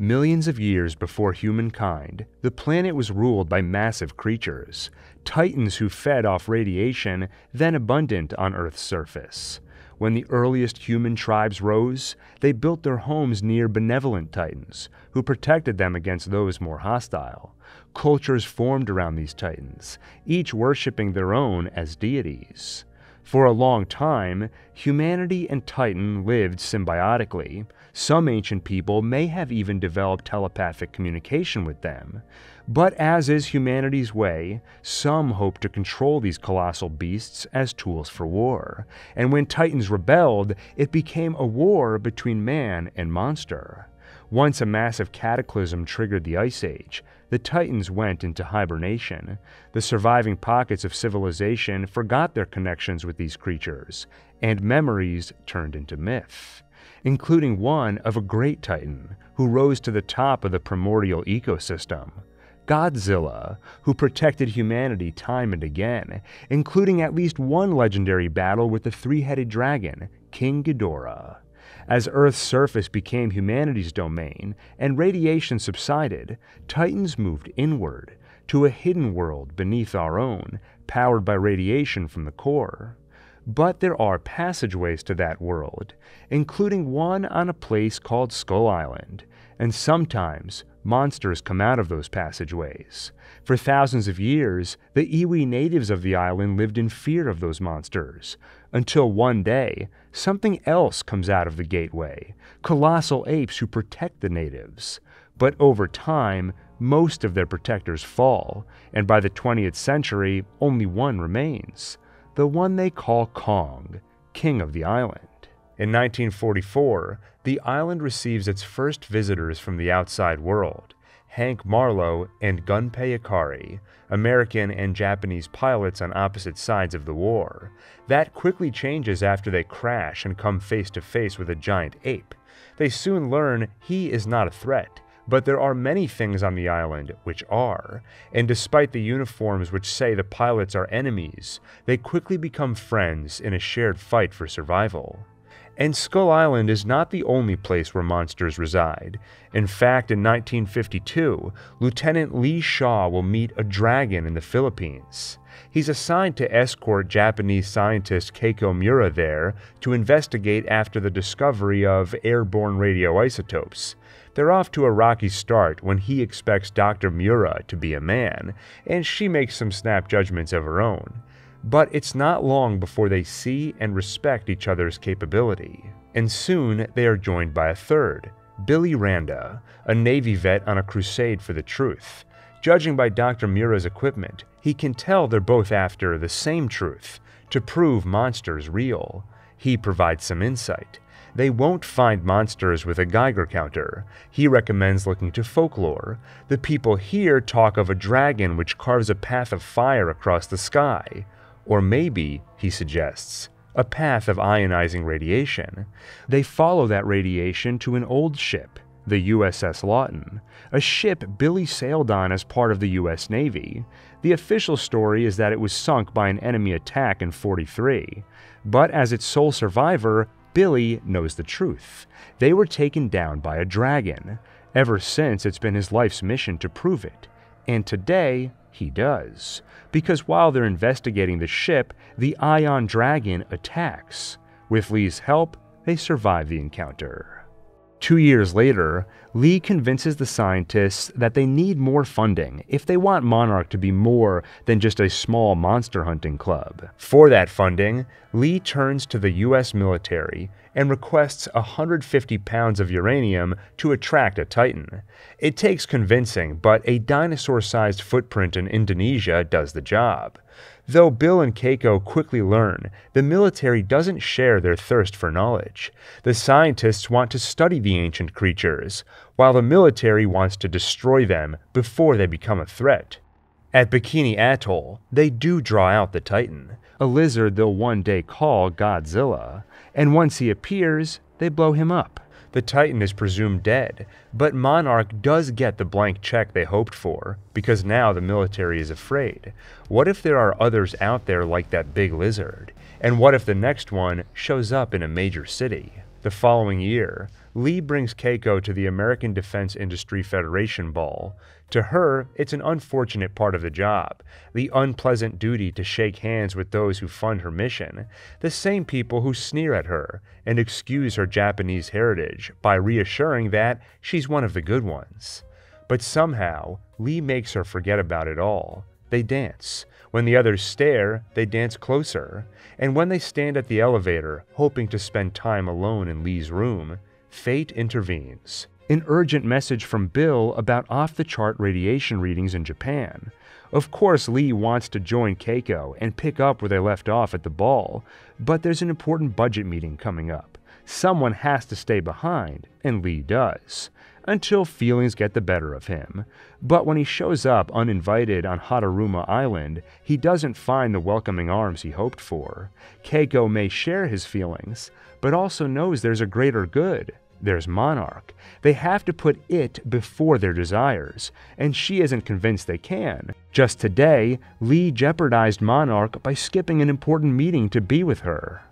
Millions of years before humankind, the planet was ruled by massive creatures, titans who fed off radiation then abundant on Earth's surface. When the earliest human tribes rose, they built their homes near benevolent titans, who protected them against those more hostile. Cultures formed around these titans, each worshipping their own as deities. For a long time, humanity and Titan lived symbiotically. Some ancient people may have even developed telepathic communication with them. But as is humanity's way, some hoped to control these colossal beasts as tools for war. And when Titans rebelled, it became a war between man and monster. Once a massive cataclysm triggered the Ice Age, the Titans went into hibernation. The surviving pockets of civilization forgot their connections with these creatures, and memories turned into myth, including one of a great Titan who rose to the top of the primordial ecosystem. Godzilla, who protected humanity time and again, including at least one legendary battle with the three headed dragon, King Ghidorah. As Earth's surface became humanity's domain and radiation subsided, Titans moved inward to a hidden world beneath our own, powered by radiation from the core. But there are passageways to that world, including one on a place called Skull Island, and sometimes monsters come out of those passageways. For thousands of years, the Iwi natives of the island lived in fear of those monsters, until one day, something else comes out of the gateway colossal apes who protect the natives. But over time, most of their protectors fall, and by the 20th century, only one remains the one they call Kong, king of the island. In 1944, the island receives its first visitors from the outside world Hank Marlow and Gunpei Ikari, American and Japanese pilots on opposite sides of the war. That quickly changes after they crash and come face to face with a giant ape. They soon learn he is not a threat, but there are many things on the island which are, and despite the uniforms which say the pilots are enemies, they quickly become friends in a shared fight for survival. And Skull Island is not the only place where monsters reside. In fact, in 1952, Lieutenant Lee Shaw will meet a dragon in the Philippines. He's assigned to escort Japanese scientist Keiko Miura there to investigate after the discovery of airborne radioisotopes. They're off to a rocky start when he expects Dr. Miura to be a man, and she makes some snap judgments of her own but it's not long before they see and respect each other's capability. And soon they are joined by a third, Billy Randa, a Navy vet on a crusade for the truth. Judging by Dr. Miura's equipment, he can tell they're both after the same truth to prove monsters real. He provides some insight. They won't find monsters with a Geiger counter. He recommends looking to folklore. The people here talk of a dragon which carves a path of fire across the sky. Or maybe, he suggests, a path of ionizing radiation. They follow that radiation to an old ship, the USS Lawton, a ship Billy sailed on as part of the US Navy. The official story is that it was sunk by an enemy attack in 43, but as its sole survivor, Billy knows the truth. They were taken down by a dragon. Ever since, it's been his life's mission to prove it. And today, he does, because while they're investigating the ship, the Ion Dragon attacks. With Lee's help, they survive the encounter. Two years later, Lee convinces the scientists that they need more funding if they want Monarch to be more than just a small monster hunting club. For that funding, Lee turns to the US military and requests 150 pounds of uranium to attract a Titan. It takes convincing, but a dinosaur sized footprint in Indonesia does the job. Though Bill and Keiko quickly learn, the military doesn't share their thirst for knowledge. The scientists want to study the ancient creatures, while the military wants to destroy them before they become a threat. At Bikini Atoll, they do draw out the Titan, a lizard they'll one day call Godzilla, and once he appears, they blow him up the Titan is presumed dead, but Monarch does get the blank check they hoped for, because now the military is afraid. What if there are others out there like that big lizard? And what if the next one shows up in a major city? The following year, Lee brings Keiko to the American Defense Industry Federation ball. To her, it's an unfortunate part of the job, the unpleasant duty to shake hands with those who fund her mission, the same people who sneer at her and excuse her Japanese heritage by reassuring that she's one of the good ones. But somehow, Lee makes her forget about it all. They dance. When the others stare, they dance closer. And when they stand at the elevator, hoping to spend time alone in Lee's room, fate intervenes. An urgent message from Bill about off the chart radiation readings in Japan. Of course, Lee wants to join Keiko and pick up where they left off at the ball, but there's an important budget meeting coming up. Someone has to stay behind, and Lee does, until feelings get the better of him. But when he shows up uninvited on Hateruma Island, he doesn't find the welcoming arms he hoped for. Keiko may share his feelings, but also knows there's a greater good. There's Monarch. They have to put it before their desires, and she isn't convinced they can. Just today, Lee jeopardized Monarch by skipping an important meeting to be with her.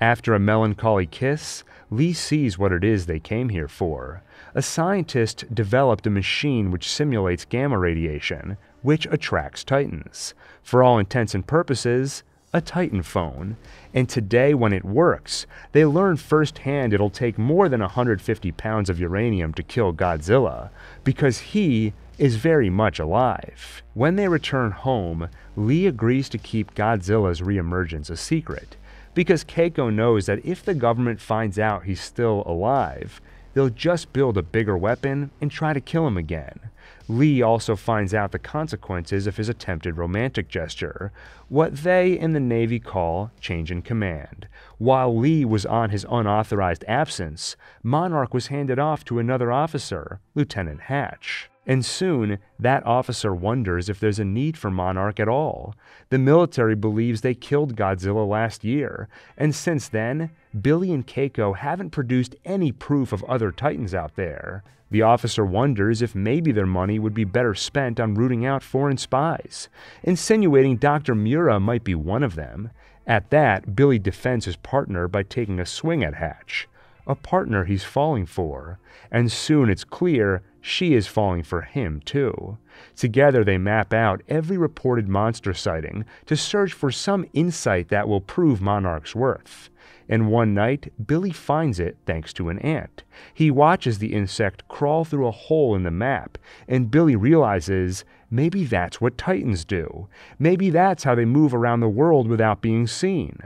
After a melancholy kiss, Lee sees what it is they came here for. A scientist developed a machine which simulates gamma radiation, which attracts Titans. For all intents and purposes, a Titan phone. And today, when it works, they learn firsthand it'll take more than 150 pounds of uranium to kill Godzilla, because he is very much alive. When they return home, Lee agrees to keep Godzilla's reemergence a secret, because Keiko knows that if the government finds out he's still alive, they'll just build a bigger weapon and try to kill him again. Lee also finds out the consequences of his attempted romantic gesture, what they in the Navy call change in command. While Lee was on his unauthorized absence, Monarch was handed off to another officer, Lieutenant Hatch. And soon, that officer wonders if there's a need for Monarch at all. The military believes they killed Godzilla last year, and since then, Billy and Keiko haven't produced any proof of other Titans out there. The officer wonders if maybe their money would be better spent on rooting out foreign spies, insinuating Dr. Miura might be one of them. At that, Billy defends his partner by taking a swing at Hatch, a partner he's falling for, and soon it's clear she is falling for him too. Together they map out every reported monster sighting to search for some insight that will prove Monarch's worth and one night Billy finds it thanks to an ant. He watches the insect crawl through a hole in the map, and Billy realizes maybe that's what Titans do. Maybe that's how they move around the world without being seen.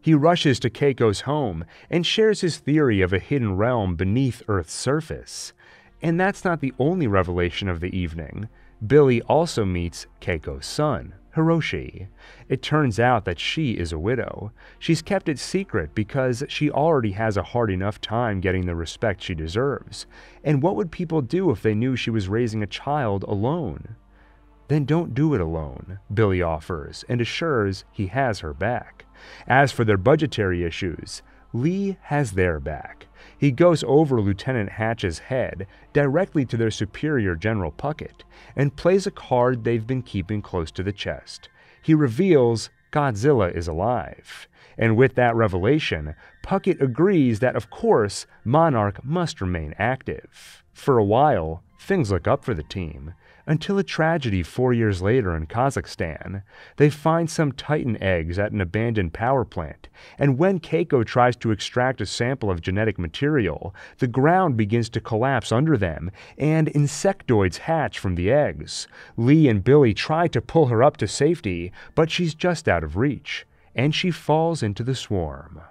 He rushes to Keiko's home and shares his theory of a hidden realm beneath Earth's surface. And that's not the only revelation of the evening. Billy also meets Keiko's son, Hiroshi. It turns out that she is a widow. She's kept it secret because she already has a hard enough time getting the respect she deserves. And what would people do if they knew she was raising a child alone? Then don't do it alone, Billy offers and assures he has her back. As for their budgetary issues, Lee has their back. He goes over Lieutenant Hatch's head directly to their superior General Puckett and plays a card they've been keeping close to the chest. He reveals Godzilla is alive. And with that revelation, Puckett agrees that, of course, Monarch must remain active. For a while, things look up for the team until a tragedy four years later in Kazakhstan. They find some Titan eggs at an abandoned power plant, and when Keiko tries to extract a sample of genetic material, the ground begins to collapse under them, and insectoids hatch from the eggs. Lee and Billy try to pull her up to safety, but she's just out of reach, and she falls into the swarm.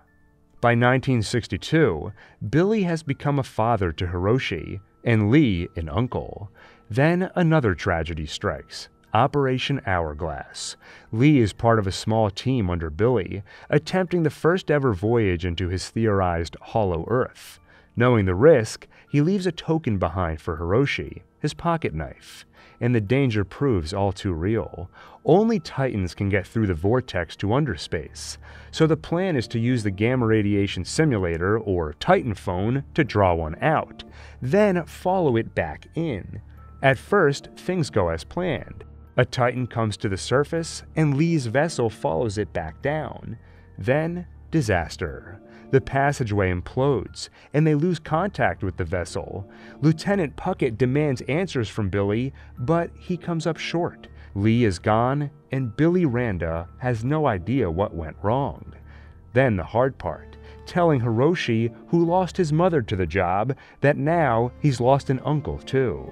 By 1962, Billy has become a father to Hiroshi, and Lee an uncle. Then another tragedy strikes. Operation Hourglass. Lee is part of a small team under Billy, attempting the first ever voyage into his theorized Hollow Earth. Knowing the risk, he leaves a token behind for Hiroshi, his pocket knife, and the danger proves all too real. Only Titans can get through the vortex to underspace, so the plan is to use the gamma radiation simulator, or Titan phone, to draw one out, then follow it back in. At first, things go as planned. A Titan comes to the surface, and Lee's vessel follows it back down. Then, disaster. the passageway implodes, and they lose contact with the vessel. Lieutenant Puckett demands answers from Billy, but he comes up short. Lee is gone, and Billy Randa has no idea what went wrong. Then the hard part telling Hiroshi, who lost his mother to the job, that now he's lost an uncle too.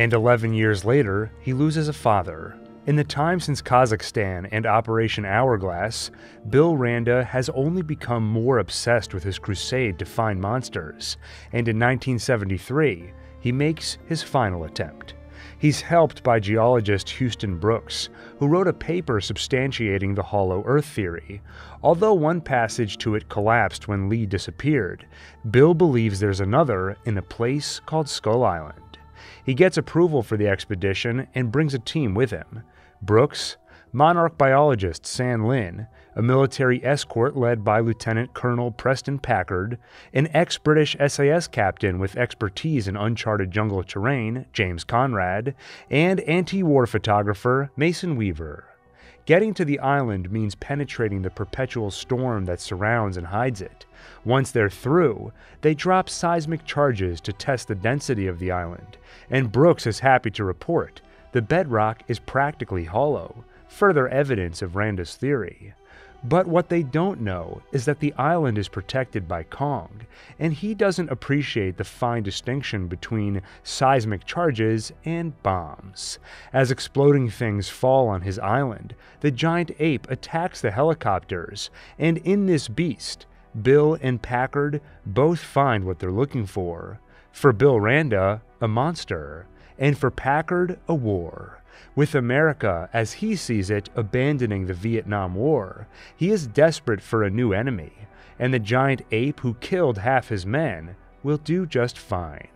And 11 years later, he loses a father, in the time since Kazakhstan and Operation Hourglass, Bill Randa has only become more obsessed with his crusade to find monsters, and in 1973, he makes his final attempt. He's helped by geologist Houston Brooks, who wrote a paper substantiating the hollow earth theory. Although one passage to it collapsed when Lee disappeared, Bill believes there's another in a place called Skull Island. He gets approval for the expedition and brings a team with him. Brooks, monarch biologist San Lin, a military escort led by Lieutenant Colonel Preston Packard, an ex British SAS captain with expertise in uncharted jungle terrain, James Conrad, and anti war photographer Mason Weaver. Getting to the island means penetrating the perpetual storm that surrounds and hides it. Once they're through, they drop seismic charges to test the density of the island, and Brooks is happy to report the bedrock is practically hollow, further evidence of Randa's theory. But what they don't know is that the island is protected by Kong, and he doesn't appreciate the fine distinction between seismic charges and bombs. As exploding things fall on his island, the giant ape attacks the helicopters, and in this beast, Bill and Packard both find what they're looking for. For Bill Randa, a monster, and for Packard, a war. With America, as he sees it, abandoning the Vietnam War, he is desperate for a new enemy, and the giant ape who killed half his men will do just fine.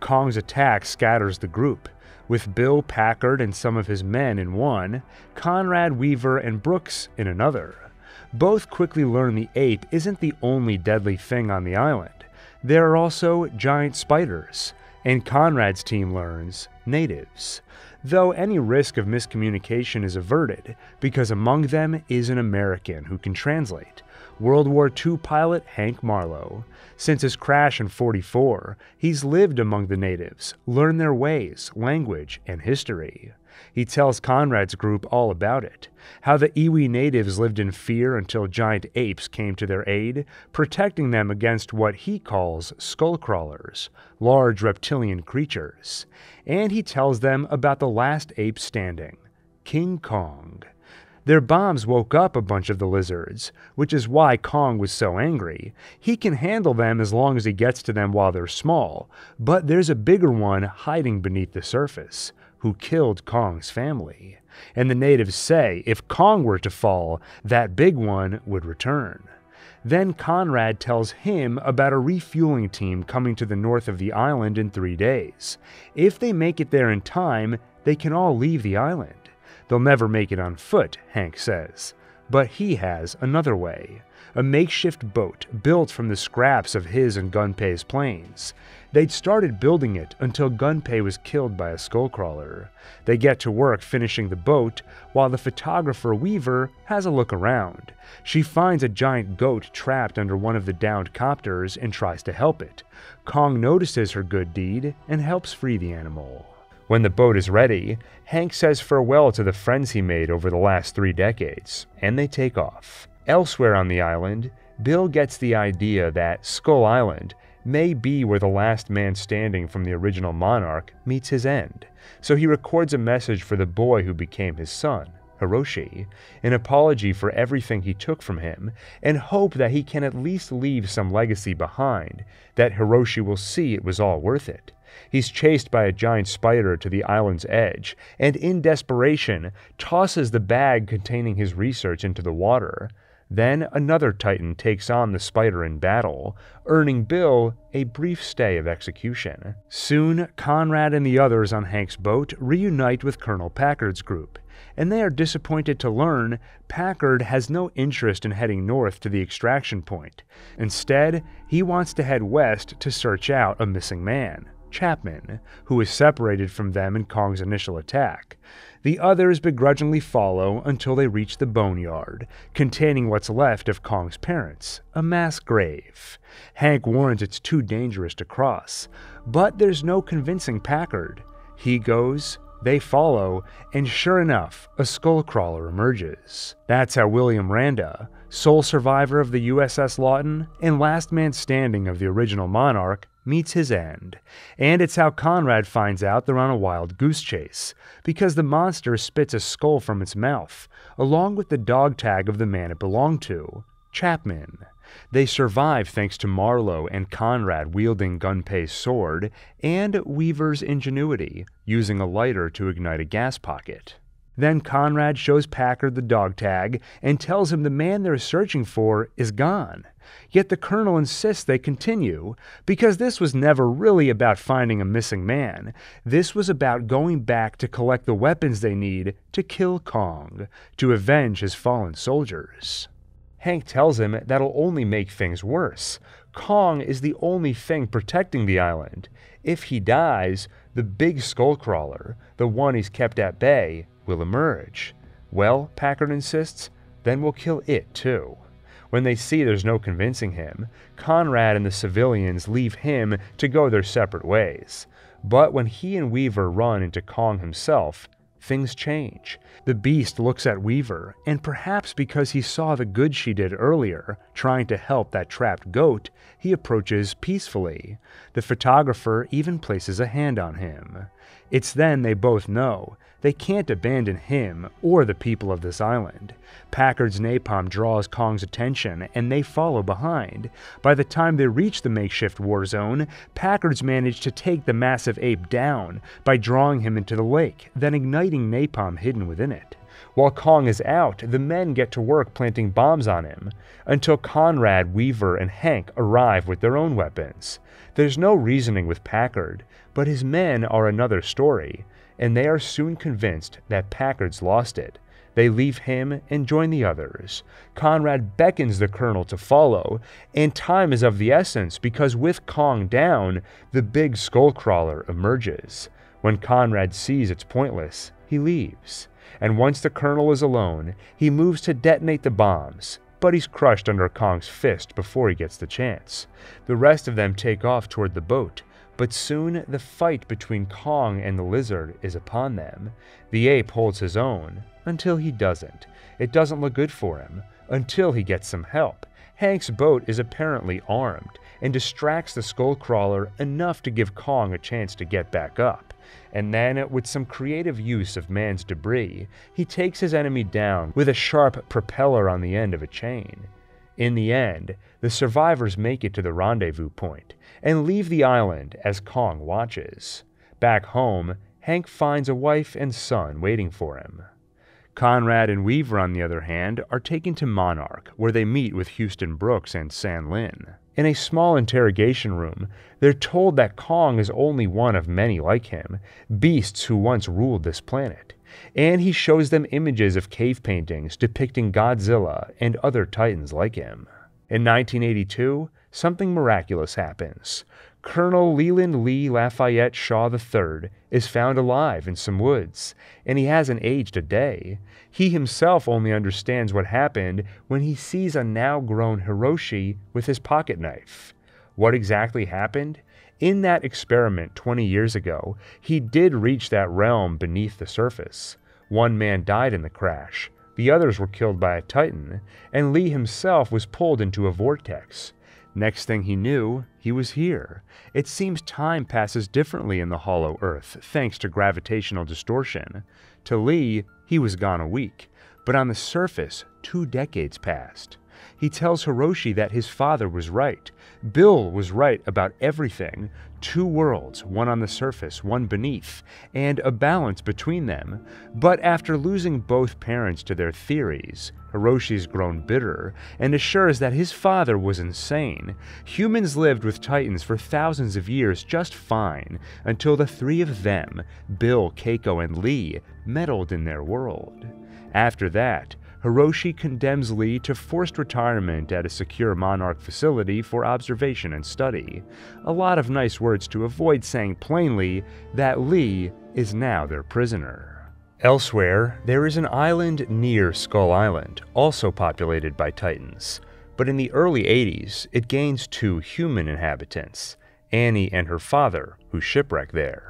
Kong's attack scatters the group, with Bill Packard and some of his men in one, Conrad Weaver and Brooks in another. Both quickly learn the ape isn't the only deadly thing on the island. There are also giant spiders, and Conrad's team learns natives though any risk of miscommunication is averted because among them is an American who can translate. World War II pilot Hank Marlow. Since his crash in 44, he's lived among the natives, learned their ways, language, and history. He tells Conrad's group all about it how the Iwi natives lived in fear until giant apes came to their aid, protecting them against what he calls skull crawlers, large reptilian creatures. And he tells them about the last ape standing, King Kong. Their bombs woke up a bunch of the lizards, which is why Kong was so angry. He can handle them as long as he gets to them while they're small, but there's a bigger one hiding beneath the surface who killed Kong's family. And the natives say if Kong were to fall, that big one would return. Then Conrad tells him about a refueling team coming to the north of the island in three days. If they make it there in time, they can all leave the island. They'll never make it on foot, Hank says. But he has another way a makeshift boat built from the scraps of his and Gunpei's planes. They'd started building it until Gunpei was killed by a skullcrawler. They get to work finishing the boat while the photographer Weaver has a look around. She finds a giant goat trapped under one of the downed copters and tries to help it. Kong notices her good deed and helps free the animal. When the boat is ready, Hank says farewell to the friends he made over the last three decades, and they take off. Elsewhere on the island, Bill gets the idea that Skull Island may be where the last man standing from the original monarch meets his end, so he records a message for the boy who became his son, Hiroshi, an apology for everything he took from him, and hope that he can at least leave some legacy behind, that Hiroshi will see it was all worth it. He's chased by a giant spider to the island's edge, and in desperation, tosses the bag containing his research into the water. Then another Titan takes on the spider in battle, earning Bill a brief stay of execution. Soon, Conrad and the others on Hank's boat reunite with Colonel Packard's group, and they are disappointed to learn Packard has no interest in heading north to the extraction point. Instead, he wants to head west to search out a missing man, Chapman, who is separated from them in Kong's initial attack. The others begrudgingly follow until they reach the boneyard, containing what's left of Kong's parents, a mass grave. Hank warns it's too dangerous to cross, but there's no convincing Packard. He goes, they follow, and sure enough, a skullcrawler emerges. That's how William Randa, sole survivor of the USS Lawton and last man standing of the original Monarch, meets his end. And it's how Conrad finds out they're on a wild goose chase, because the monster spits a skull from its mouth, along with the dog tag of the man it belonged to, Chapman. They survive thanks to Marlow and Conrad wielding Gunpei's sword, and Weaver's ingenuity, using a lighter to ignite a gas pocket. Then Conrad shows Packard the dog tag and tells him the man they're searching for is gone. Yet the colonel insists they continue, because this was never really about finding a missing man. This was about going back to collect the weapons they need to kill Kong, to avenge his fallen soldiers. Hank tells him that'll only make things worse. Kong is the only thing protecting the island. If he dies, the big skullcrawler, the one he's kept at bay, will emerge. Well, Packard insists, then we'll kill it too. When they see there's no convincing him, Conrad and the civilians leave him to go their separate ways. But when he and Weaver run into Kong himself, things change. The beast looks at Weaver, and perhaps because he saw the good she did earlier, trying to help that trapped goat, he approaches peacefully. The photographer even places a hand on him. It's then they both know they can't abandon him or the people of this island. Packard's napalm draws Kong's attention, and they follow behind. By the time they reach the makeshift war zone, Packard's managed to take the massive ape down by drawing him into the lake, then igniting napalm hidden within it. While Kong is out, the men get to work planting bombs on him, until Conrad, Weaver, and Hank arrive with their own weapons. There's no reasoning with Packard, but his men are another story and they are soon convinced that Packard's lost it. They leave him and join the others. Conrad beckons the colonel to follow, and time is of the essence because with Kong down, the big skullcrawler emerges. When Conrad sees it's pointless, he leaves. And once the colonel is alone, he moves to detonate the bombs, but he's crushed under Kong's fist before he gets the chance. The rest of them take off toward the boat, but soon the fight between Kong and the lizard is upon them. The ape holds his own, until he doesn't. It doesn't look good for him, until he gets some help. Hank's boat is apparently armed, and distracts the skullcrawler enough to give Kong a chance to get back up. And then, with some creative use of man's debris, he takes his enemy down with a sharp propeller on the end of a chain. In the end, the survivors make it to the rendezvous point, and leave the island as Kong watches. Back home, Hank finds a wife and son waiting for him. Conrad and Weaver, on the other hand, are taken to Monarch, where they meet with Houston Brooks and San Lin. In a small interrogation room, they're told that Kong is only one of many like him, beasts who once ruled this planet. And he shows them images of cave paintings depicting Godzilla and other titans like him. In 1982, something miraculous happens. Colonel Leland Lee Lafayette Shaw III is found alive in some woods, and he hasn't aged a day. He himself only understands what happened when he sees a now grown Hiroshi with his pocket knife. What exactly happened? In that experiment 20 years ago, he did reach that realm beneath the surface. One man died in the crash, the others were killed by a Titan, and Lee himself was pulled into a vortex. Next thing he knew, he was here. It seems time passes differently in the hollow earth, thanks to gravitational distortion. To Lee, he was gone a week, but on the surface, two decades passed. He tells Hiroshi that his father was right. Bill was right about everything. Two worlds, one on the surface, one beneath, and a balance between them. But after losing both parents to their theories, Hiroshi's grown bitter and assures that his father was insane. Humans lived with Titans for thousands of years just fine until the three of them, Bill, Keiko, and Lee, meddled in their world. After that, Hiroshi condemns Lee to forced retirement at a secure Monarch facility for observation and study. A lot of nice words to avoid saying plainly that Lee is now their prisoner. Elsewhere, there is an island near Skull Island, also populated by Titans. But in the early 80s, it gains two human inhabitants Annie and her father, who shipwreck there.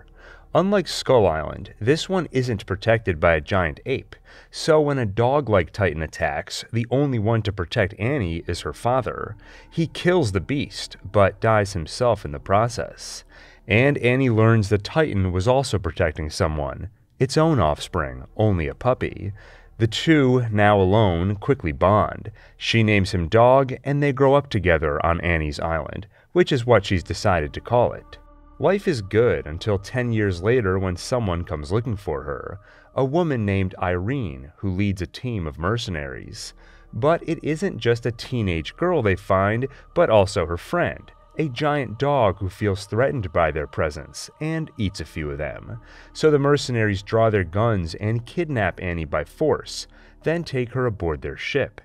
Unlike Skull Island, this one isn't protected by a giant ape, so when a dog like Titan attacks, the only one to protect Annie is her father. He kills the beast, but dies himself in the process. And Annie learns the Titan was also protecting someone, its own offspring, only a puppy. The two, now alone, quickly bond. She names him Dog, and they grow up together on Annie's island, which is what she's decided to call it. Life is good until 10 years later when someone comes looking for her, a woman named Irene who leads a team of mercenaries. But it isn't just a teenage girl they find, but also her friend, a giant dog who feels threatened by their presence and eats a few of them. So the mercenaries draw their guns and kidnap Annie by force, then take her aboard their ship.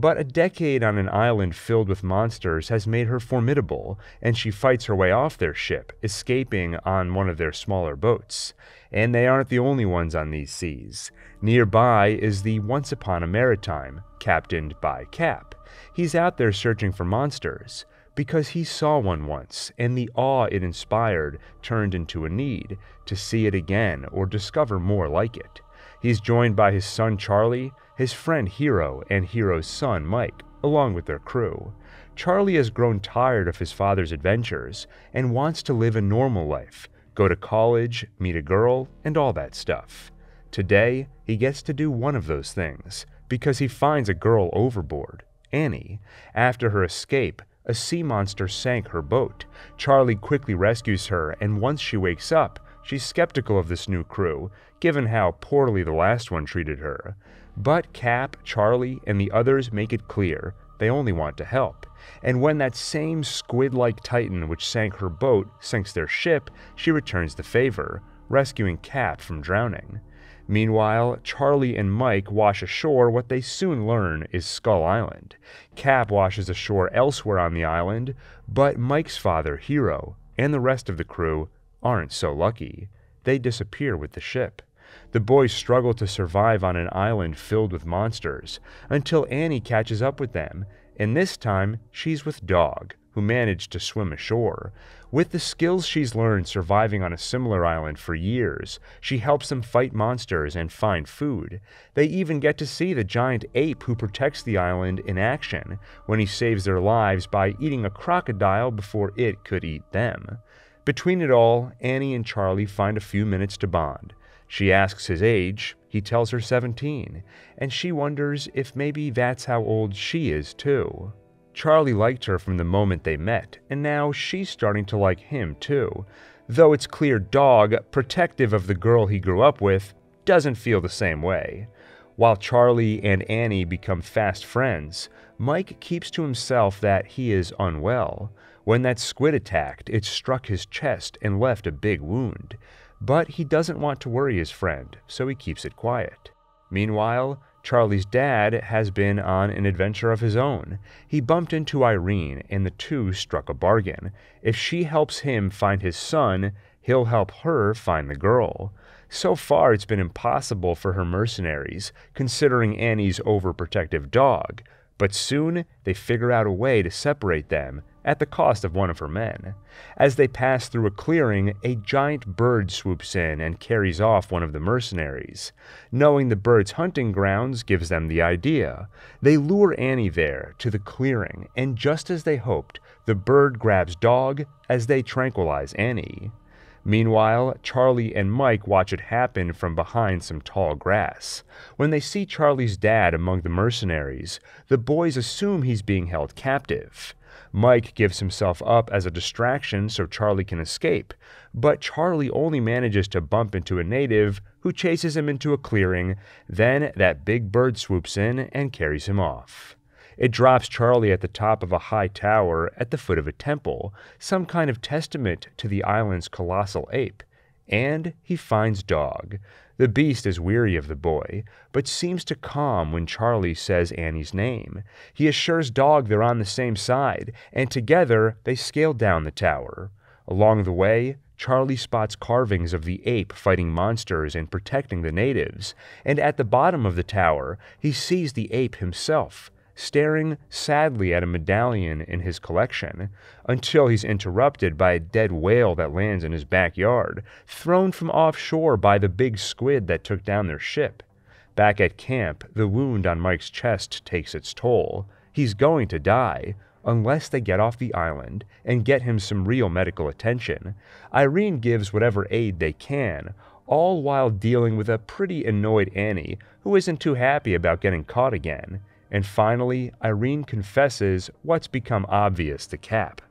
But a decade on an island filled with monsters has made her formidable, and she fights her way off their ship, escaping on one of their smaller boats. And they aren't the only ones on these seas. Nearby is the Once Upon a Maritime, captained by Cap. He's out there searching for monsters because he saw one once, and the awe it inspired turned into a need to see it again or discover more like it. He's joined by his son Charlie, his friend Hero, and Hero's son Mike, along with their crew. Charlie has grown tired of his father's adventures and wants to live a normal life, go to college, meet a girl, and all that stuff. Today, he gets to do one of those things because he finds a girl overboard, Annie. After her escape, a sea monster sank her boat. Charlie quickly rescues her, and once she wakes up, she's skeptical of this new crew, given how poorly the last one treated her. But Cap, Charlie, and the others make it clear they only want to help. And when that same squid like titan which sank her boat sinks their ship, she returns the favor, rescuing Cap from drowning. Meanwhile, Charlie and Mike wash ashore what they soon learn is Skull Island. Cap washes ashore elsewhere on the island, but Mike's father, Hero, and the rest of the crew aren't so lucky. They disappear with the ship. The boys struggle to survive on an island filled with monsters until Annie catches up with them, and this time she's with Dog, who managed to swim ashore. With the skills she's learned surviving on a similar island for years, she helps them fight monsters and find food. They even get to see the giant ape who protects the island in action when he saves their lives by eating a crocodile before it could eat them. Between it all, Annie and Charlie find a few minutes to bond. She asks his age, he tells her 17, and she wonders if maybe that's how old she is too. Charlie liked her from the moment they met, and now she's starting to like him too. Though it's clear Dog, protective of the girl he grew up with, doesn't feel the same way. While Charlie and Annie become fast friends, Mike keeps to himself that he is unwell. When that squid attacked, it struck his chest and left a big wound. But he doesn't want to worry his friend, so he keeps it quiet. Meanwhile, Charlie's dad has been on an adventure of his own. He bumped into Irene, and the two struck a bargain. If she helps him find his son, he'll help her find the girl. So far, it's been impossible for her mercenaries, considering Annie's overprotective dog, but soon they figure out a way to separate them at the cost of one of her men. As they pass through a clearing, a giant bird swoops in and carries off one of the mercenaries. Knowing the bird's hunting grounds gives them the idea. They lure Annie there to the clearing, and just as they hoped, the bird grabs Dog as they tranquilize Annie. Meanwhile, Charlie and Mike watch it happen from behind some tall grass. When they see Charlie's dad among the mercenaries, the boys assume he's being held captive. Mike gives himself up as a distraction so Charlie can escape, but Charlie only manages to bump into a native who chases him into a clearing. Then that big bird swoops in and carries him off. It drops Charlie at the top of a high tower at the foot of a temple, some kind of testament to the island's colossal ape. And he finds Dog. The beast is weary of the boy, but seems to calm when Charlie says Annie's name. He assures Dog they're on the same side, and together they scale down the tower. Along the way, Charlie spots carvings of the ape fighting monsters and protecting the natives, and at the bottom of the tower, he sees the ape himself, staring sadly at a medallion in his collection, until he's interrupted by a dead whale that lands in his backyard, thrown from offshore by the big squid that took down their ship. Back at camp, the wound on Mike's chest takes its toll. He's going to die, unless they get off the island and get him some real medical attention. Irene gives whatever aid they can, all while dealing with a pretty annoyed Annie who isn't too happy about getting caught again. And finally, Irene confesses what's become obvious to Cap.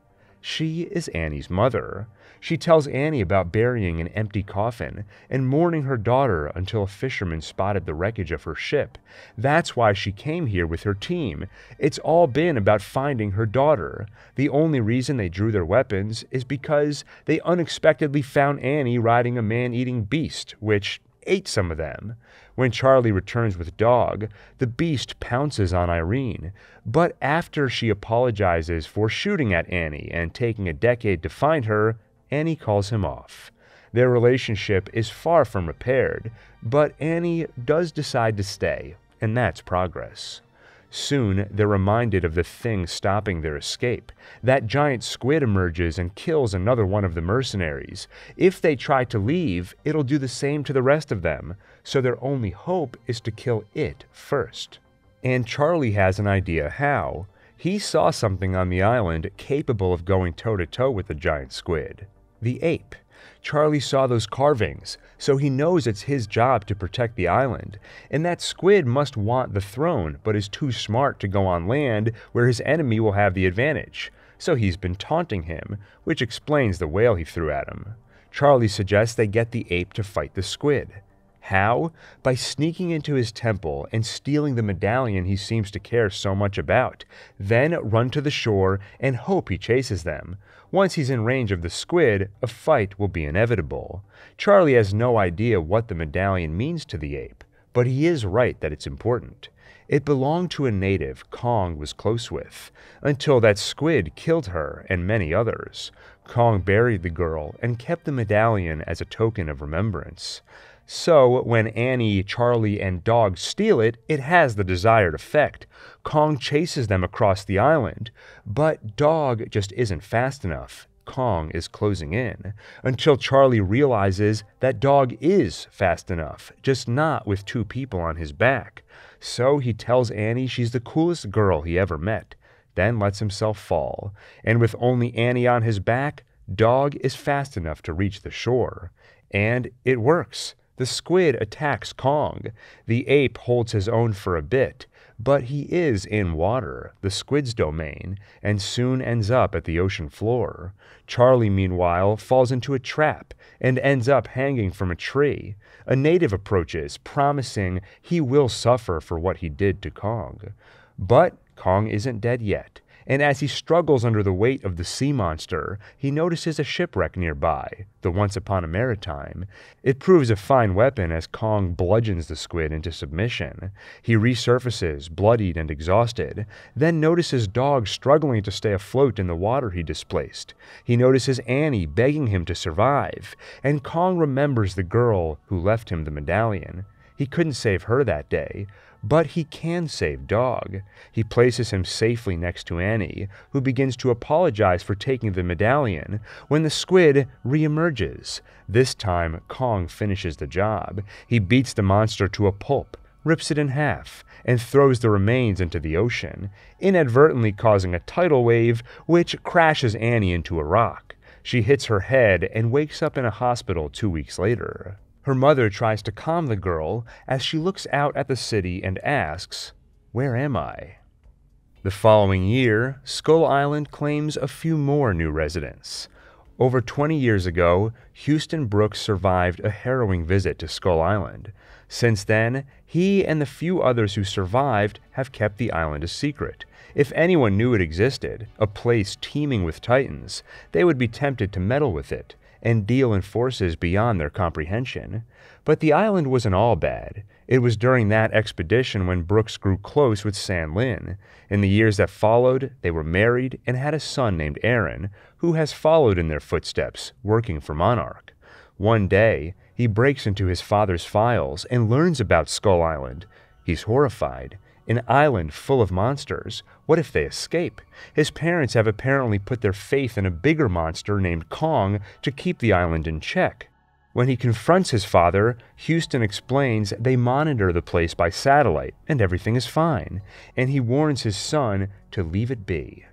She is Annie's mother. She tells Annie about burying an empty coffin and mourning her daughter until a fisherman spotted the wreckage of her ship. That's why she came here with her team. It's all been about finding her daughter. The only reason they drew their weapons is because they unexpectedly found Annie riding a man eating beast, which ate some of them. When Charlie returns with Dog, the beast pounces on Irene, but after she apologizes for shooting at Annie and taking a decade to find her, Annie calls him off. Their relationship is far from repaired, but Annie does decide to stay, and that's progress. Soon they're reminded of the thing stopping their escape. That giant squid emerges and kills another one of the mercenaries. If they try to leave, it'll do the same to the rest of them, so their only hope is to kill it first. And Charlie has an idea how. He saw something on the island capable of going toe to toe with the giant squid the ape. Charlie saw those carvings, so he knows it's his job to protect the island. And that squid must want the throne, but is too smart to go on land where his enemy will have the advantage. So he's been taunting him, which explains the whale he threw at him. Charlie suggests they get the ape to fight the squid. How? By sneaking into his temple and stealing the medallion he seems to care so much about. Then run to the shore and hope he chases them. Once he's in range of the squid, a fight will be inevitable. Charlie has no idea what the medallion means to the ape, but he is right that it's important. It belonged to a native Kong was close with, until that squid killed her and many others. Kong buried the girl and kept the medallion as a token of remembrance. So, when Annie, Charlie, and Dog steal it, it has the desired effect. Kong chases them across the island, but Dog just isn't fast enough. Kong is closing in until Charlie realizes that Dog is fast enough, just not with two people on his back. So he tells Annie she's the coolest girl he ever met, then lets himself fall. And with only Annie on his back, Dog is fast enough to reach the shore. And it works. The squid attacks Kong. The ape holds his own for a bit, but he is in water, the squid's domain, and soon ends up at the ocean floor. Charlie, meanwhile, falls into a trap and ends up hanging from a tree. A native approaches, promising he will suffer for what he did to Kong. But Kong isn't dead yet and as he struggles under the weight of the sea monster, he notices a shipwreck nearby, the Once Upon a Maritime. It proves a fine weapon as Kong bludgeons the squid into submission. He resurfaces, bloodied and exhausted, then notices Dog struggling to stay afloat in the water he displaced. He notices Annie begging him to survive, and Kong remembers the girl who left him the medallion. He couldn't save her that day, but he can save Dog. He places him safely next to Annie, who begins to apologize for taking the medallion when the squid reemerges. This time, Kong finishes the job. He beats the monster to a pulp, rips it in half, and throws the remains into the ocean, inadvertently causing a tidal wave which crashes Annie into a rock. She hits her head and wakes up in a hospital two weeks later. Her mother tries to calm the girl as she looks out at the city and asks, Where am I? The following year, Skull Island claims a few more new residents. Over 20 years ago, Houston Brooks survived a harrowing visit to Skull Island. Since then, he and the few others who survived have kept the island a secret. If anyone knew it existed, a place teeming with titans, they would be tempted to meddle with it and deal in forces beyond their comprehension. But the island wasn't all bad. It was during that expedition when Brooks grew close with San Lin. In the years that followed, they were married and had a son named Aaron, who has followed in their footsteps, working for Monarch. One day, he breaks into his father's files and learns about Skull Island. He's horrified. An island full of monsters. What if they escape? His parents have apparently put their faith in a bigger monster named Kong to keep the island in check. When he confronts his father, Houston explains they monitor the place by satellite and everything is fine, and he warns his son to leave it be.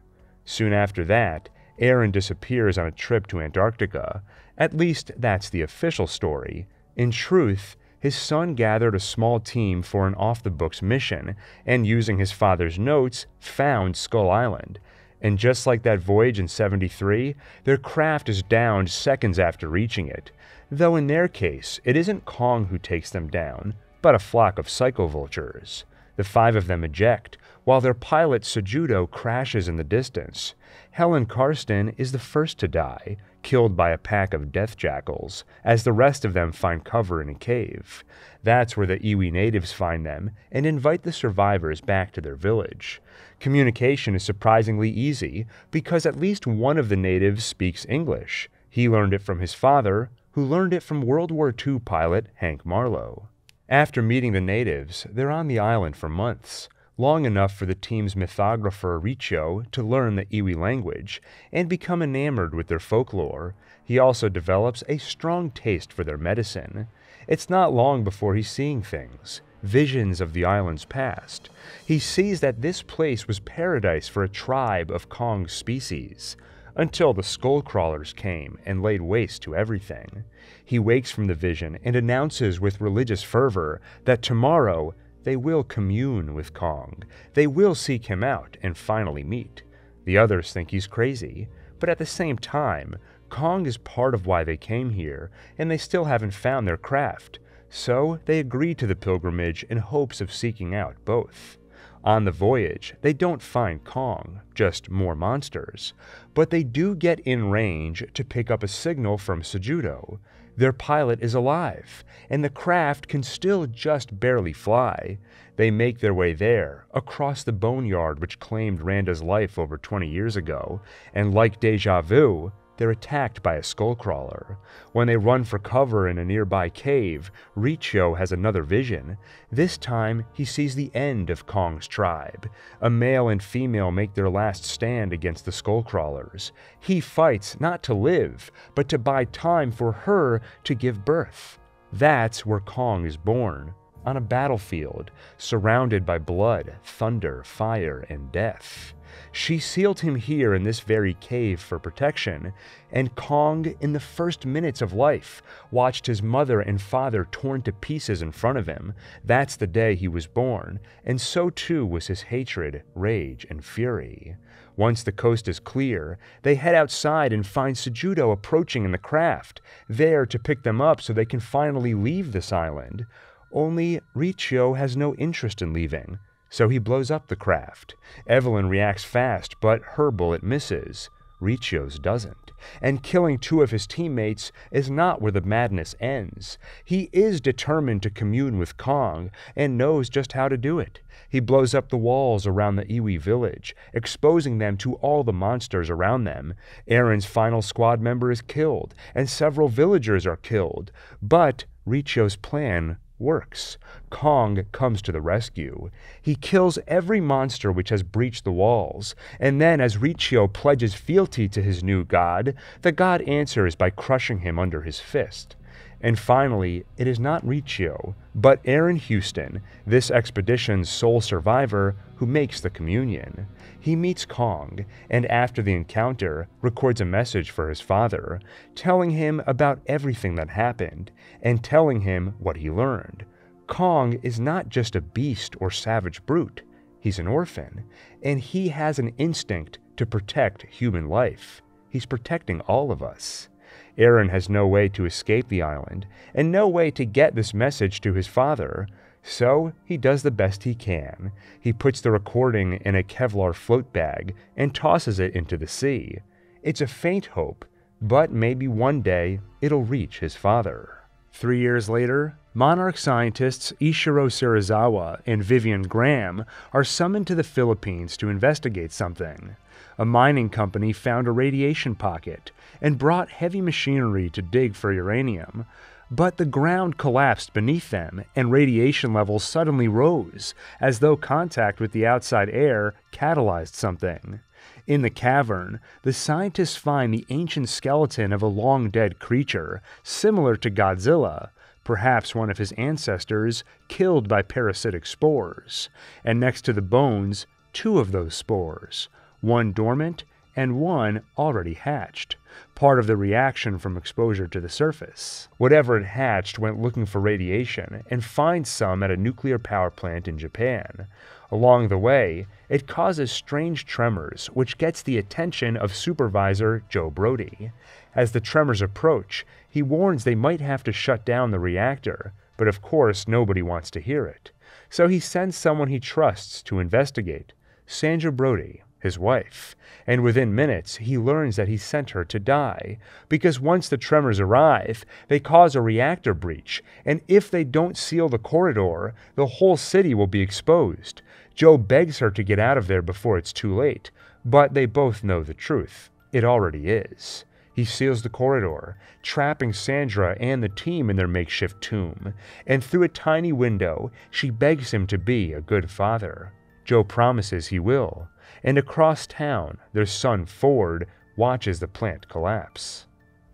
Soon after that, Aaron disappears on a trip to Antarctica. At least that's the official story. In truth, his son gathered a small team for an off the books mission and, using his father's notes, found Skull Island. And just like that voyage in 73, their craft is downed seconds after reaching it. Though in their case, it isn't Kong who takes them down, but a flock of psychovultures. The five of them eject, while their pilot Sajudo crashes in the distance. Helen Karsten is the first to die, killed by a pack of death jackals, as the rest of them find cover in a cave. That's where the Iwi natives find them and invite the survivors back to their village. Communication is surprisingly easy because at least one of the natives speaks English. He learned it from his father, who learned it from World War II pilot Hank Marlow. After meeting the natives, they're on the island for months long enough for the team's mythographer Riccio to learn the Iwi language and become enamored with their folklore. He also develops a strong taste for their medicine. It's not long before he's seeing things, visions of the island's past. He sees that this place was paradise for a tribe of Kong species, until the skull crawlers came and laid waste to everything. He wakes from the vision and announces with religious fervor that tomorrow they will commune with Kong. They will seek him out and finally meet. The others think he's crazy, but at the same time, Kong is part of why they came here, and they still haven't found their craft. So they agree to the pilgrimage in hopes of seeking out both. On the voyage, they don't find Kong, just more monsters, but they do get in range to pick up a signal from Sajudo. Their pilot is alive, and the craft can still just barely fly. They make their way there, across the boneyard which claimed Randa's life over 20 years ago, and like deja vu, they're attacked by a skullcrawler. When they run for cover in a nearby cave, Riccio has another vision. This time, he sees the end of Kong's tribe. A male and female make their last stand against the skullcrawlers. He fights not to live, but to buy time for her to give birth. That's where Kong is born on a battlefield, surrounded by blood, thunder, fire, and death. She sealed him here in this very cave for protection, and Kong, in the first minutes of life, watched his mother and father torn to pieces in front of him. That's the day he was born, and so too was his hatred, rage, and fury. Once the coast is clear, they head outside and find Sajudo approaching in the craft, there to pick them up so they can finally leave this island. Only Riccio has no interest in leaving so he blows up the craft. Evelyn reacts fast, but her bullet misses. Riccio's doesn't. And killing two of his teammates is not where the madness ends. He is determined to commune with Kong and knows just how to do it. He blows up the walls around the Iwi village, exposing them to all the monsters around them. Aaron's final squad member is killed, and several villagers are killed. But Riccio's plan works. Kong comes to the rescue. He kills every monster which has breached the walls, and then, as Riccio pledges fealty to his new god, the god answers by crushing him under his fist. And finally, it is not Riccio, but Aaron Houston, this expedition's sole survivor, who makes the communion. He meets Kong, and after the encounter, records a message for his father, telling him about everything that happened, and telling him what he learned. Kong is not just a beast or savage brute, he's an orphan, and he has an instinct to protect human life. He's protecting all of us. Aaron has no way to escape the island, and no way to get this message to his father, so he does the best he can. He puts the recording in a Kevlar float bag and tosses it into the sea. It's a faint hope, but maybe one day it'll reach his father. Three years later, Monarch scientists Ishiro Serizawa and Vivian Graham are summoned to the Philippines to investigate something. A mining company found a radiation pocket and brought heavy machinery to dig for uranium, but the ground collapsed beneath them and radiation levels suddenly rose, as though contact with the outside air catalyzed something. In the cavern, the scientists find the ancient skeleton of a long dead creature, similar to Godzilla, perhaps one of his ancestors killed by parasitic spores, and next to the bones, two of those spores, one dormant and one already hatched, part of the reaction from exposure to the surface. Whatever it hatched went looking for radiation and finds some at a nuclear power plant in Japan. Along the way, it causes strange tremors, which gets the attention of Supervisor Joe Brody. As the tremors approach, he warns they might have to shut down the reactor, but of course nobody wants to hear it. So he sends someone he trusts to investigate Sandra Brody, his wife, and within minutes he learns that he sent her to die, because once the tremors arrive, they cause a reactor breach, and if they don't seal the corridor, the whole city will be exposed. Joe begs her to get out of there before it's too late, but they both know the truth. It already is. He seals the corridor, trapping Sandra and the team in their makeshift tomb, and through a tiny window, she begs him to be a good father. Joe promises he will, and across town, their son Ford watches the plant collapse.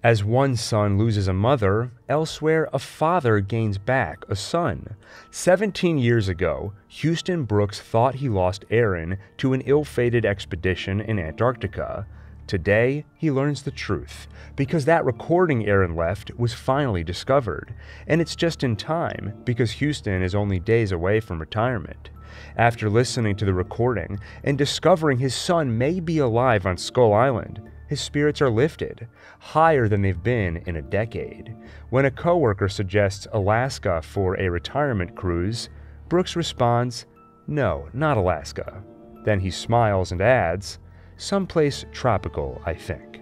As one son loses a mother, elsewhere a father gains back a son. 17 years ago, Houston Brooks thought he lost Aaron to an ill fated expedition in Antarctica. Today, he learns the truth, because that recording Aaron left was finally discovered, and it's just in time because Houston is only days away from retirement. After listening to the recording and discovering his son may be alive on Skull Island, his spirits are lifted, higher than they've been in a decade. When a coworker suggests Alaska for a retirement cruise, Brooks responds, No, not Alaska. Then he smiles and adds, Someplace tropical, I think.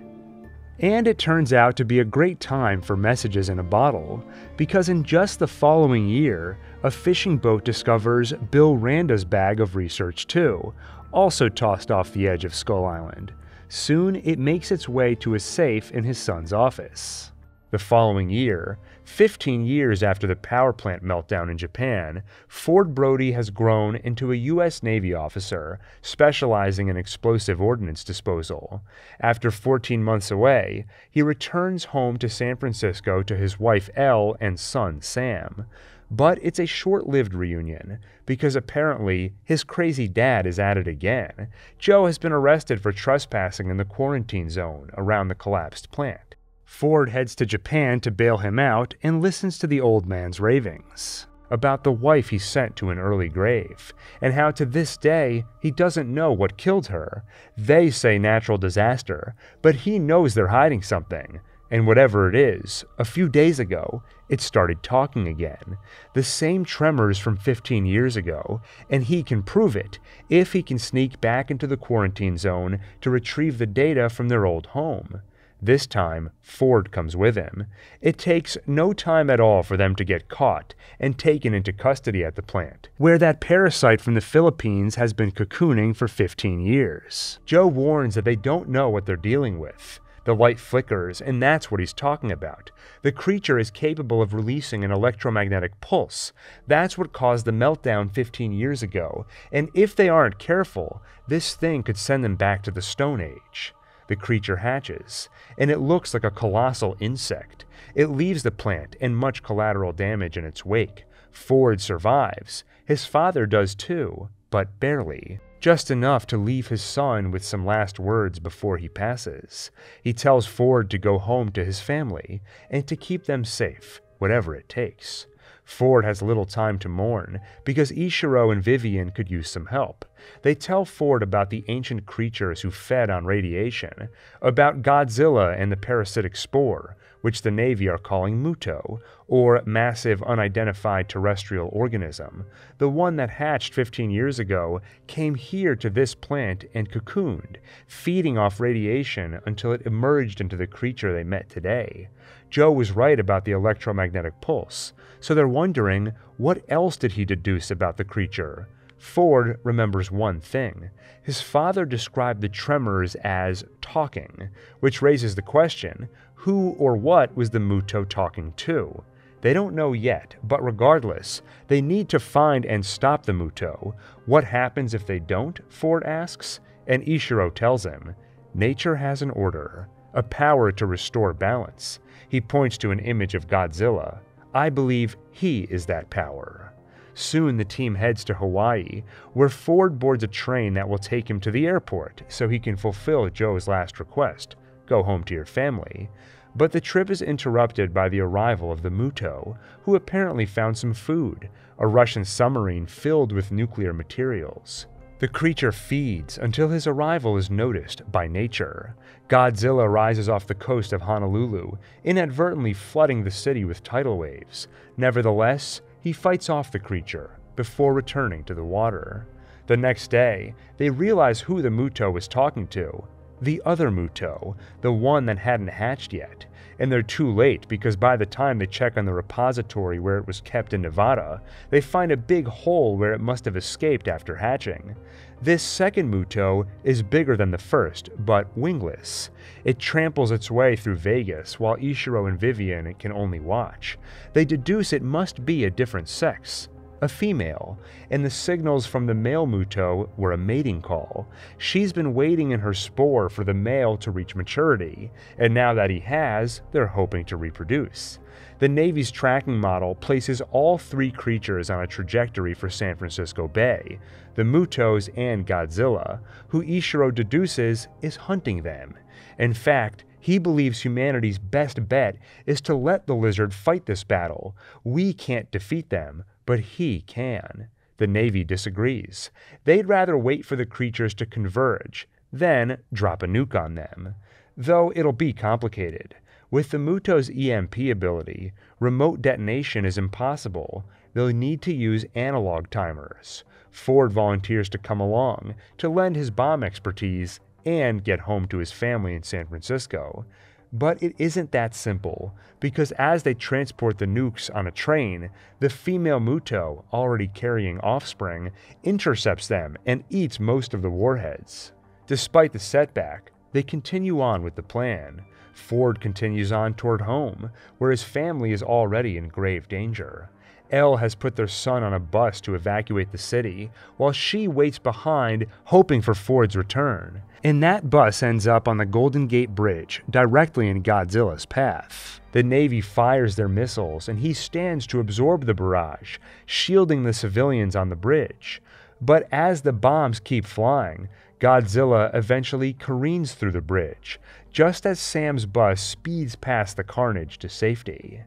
And it turns out to be a great time for messages in a bottle, because in just the following year, a fishing boat discovers Bill Randa's bag of research too, also tossed off the edge of Skull Island. Soon it makes its way to a safe in his son's office. The following year, 15 years after the power plant meltdown in Japan, Ford Brody has grown into a U.S. Navy officer specializing in explosive ordnance disposal. After 14 months away, he returns home to San Francisco to his wife Elle and son Sam. But it's a short lived reunion, because apparently his crazy dad is at it again. Joe has been arrested for trespassing in the quarantine zone around the collapsed plant. Ford heads to Japan to bail him out and listens to the old man's ravings about the wife he sent to an early grave, and how to this day he doesn't know what killed her. They say natural disaster, but he knows they're hiding something. And whatever it is, a few days ago, it started talking again. The same tremors from 15 years ago, and he can prove it if he can sneak back into the quarantine zone to retrieve the data from their old home. This time, Ford comes with him. It takes no time at all for them to get caught and taken into custody at the plant, where that parasite from the Philippines has been cocooning for 15 years. Joe warns that they don't know what they're dealing with. The light flickers, and that's what he's talking about. The creature is capable of releasing an electromagnetic pulse. That's what caused the meltdown 15 years ago, and if they aren't careful, this thing could send them back to the Stone Age. The creature hatches, and it looks like a colossal insect. It leaves the plant and much collateral damage in its wake. Ford survives. His father does too, but barely. Just enough to leave his son with some last words before he passes. He tells Ford to go home to his family and to keep them safe, whatever it takes. Ford has little time to mourn because Ishiro and Vivian could use some help. They tell Ford about the ancient creatures who fed on radiation, about Godzilla and the parasitic spore, which the Navy are calling MUTO, or Massive Unidentified Terrestrial Organism. The one that hatched 15 years ago came here to this plant and cocooned, feeding off radiation until it emerged into the creature they met today. Joe was right about the electromagnetic pulse, so they're wondering what else did he deduce about the creature? Ford remembers one thing. His father described the tremors as talking, which raises the question who or what was the Muto talking to? They don't know yet, but regardless, they need to find and stop the Muto. What happens if they don't? Ford asks, and Ishiro tells him nature has an order, a power to restore balance. He points to an image of Godzilla. I believe he is that power. Soon the team heads to Hawaii, where Ford boards a train that will take him to the airport so he can fulfill Joe's last request go home to your family. But the trip is interrupted by the arrival of the Muto, who apparently found some food, a Russian submarine filled with nuclear materials. The creature feeds until his arrival is noticed by nature. Godzilla rises off the coast of Honolulu, inadvertently flooding the city with tidal waves. Nevertheless, he fights off the creature before returning to the water. The next day, they realize who the Muto was talking to the other Muto, the one that hadn't hatched yet. And they're too late because by the time they check on the repository where it was kept in Nevada, they find a big hole where it must have escaped after hatching. This second Muto is bigger than the first, but wingless. It tramples its way through Vegas while Ishiro and Vivian can only watch. They deduce it must be a different sex, a female, and the signals from the male Muto were a mating call. She's been waiting in her spore for the male to reach maturity, and now that he has, they're hoping to reproduce. The Navy's tracking model places all three creatures on a trajectory for San Francisco Bay the Mutos and Godzilla, who Ishiro deduces is hunting them. In fact, he believes humanity's best bet is to let the lizard fight this battle. We can't defeat them, but he can. The Navy disagrees. They'd rather wait for the creatures to converge, then drop a nuke on them. Though it'll be complicated. With the Muto's EMP ability, remote detonation is impossible. They'll need to use analog timers. Ford volunteers to come along, to lend his bomb expertise, and get home to his family in San Francisco. But it isn't that simple, because as they transport the nukes on a train, the female Muto, already carrying offspring, intercepts them and eats most of the warheads. Despite the setback, they continue on with the plan. Ford continues on toward home, where his family is already in grave danger. Elle has put their son on a bus to evacuate the city, while she waits behind, hoping for Ford's return. And that bus ends up on the Golden Gate Bridge, directly in Godzilla's path. The Navy fires their missiles, and he stands to absorb the barrage, shielding the civilians on the bridge. But as the bombs keep flying, Godzilla eventually careens through the bridge, just as Sam's bus speeds past the carnage to safety.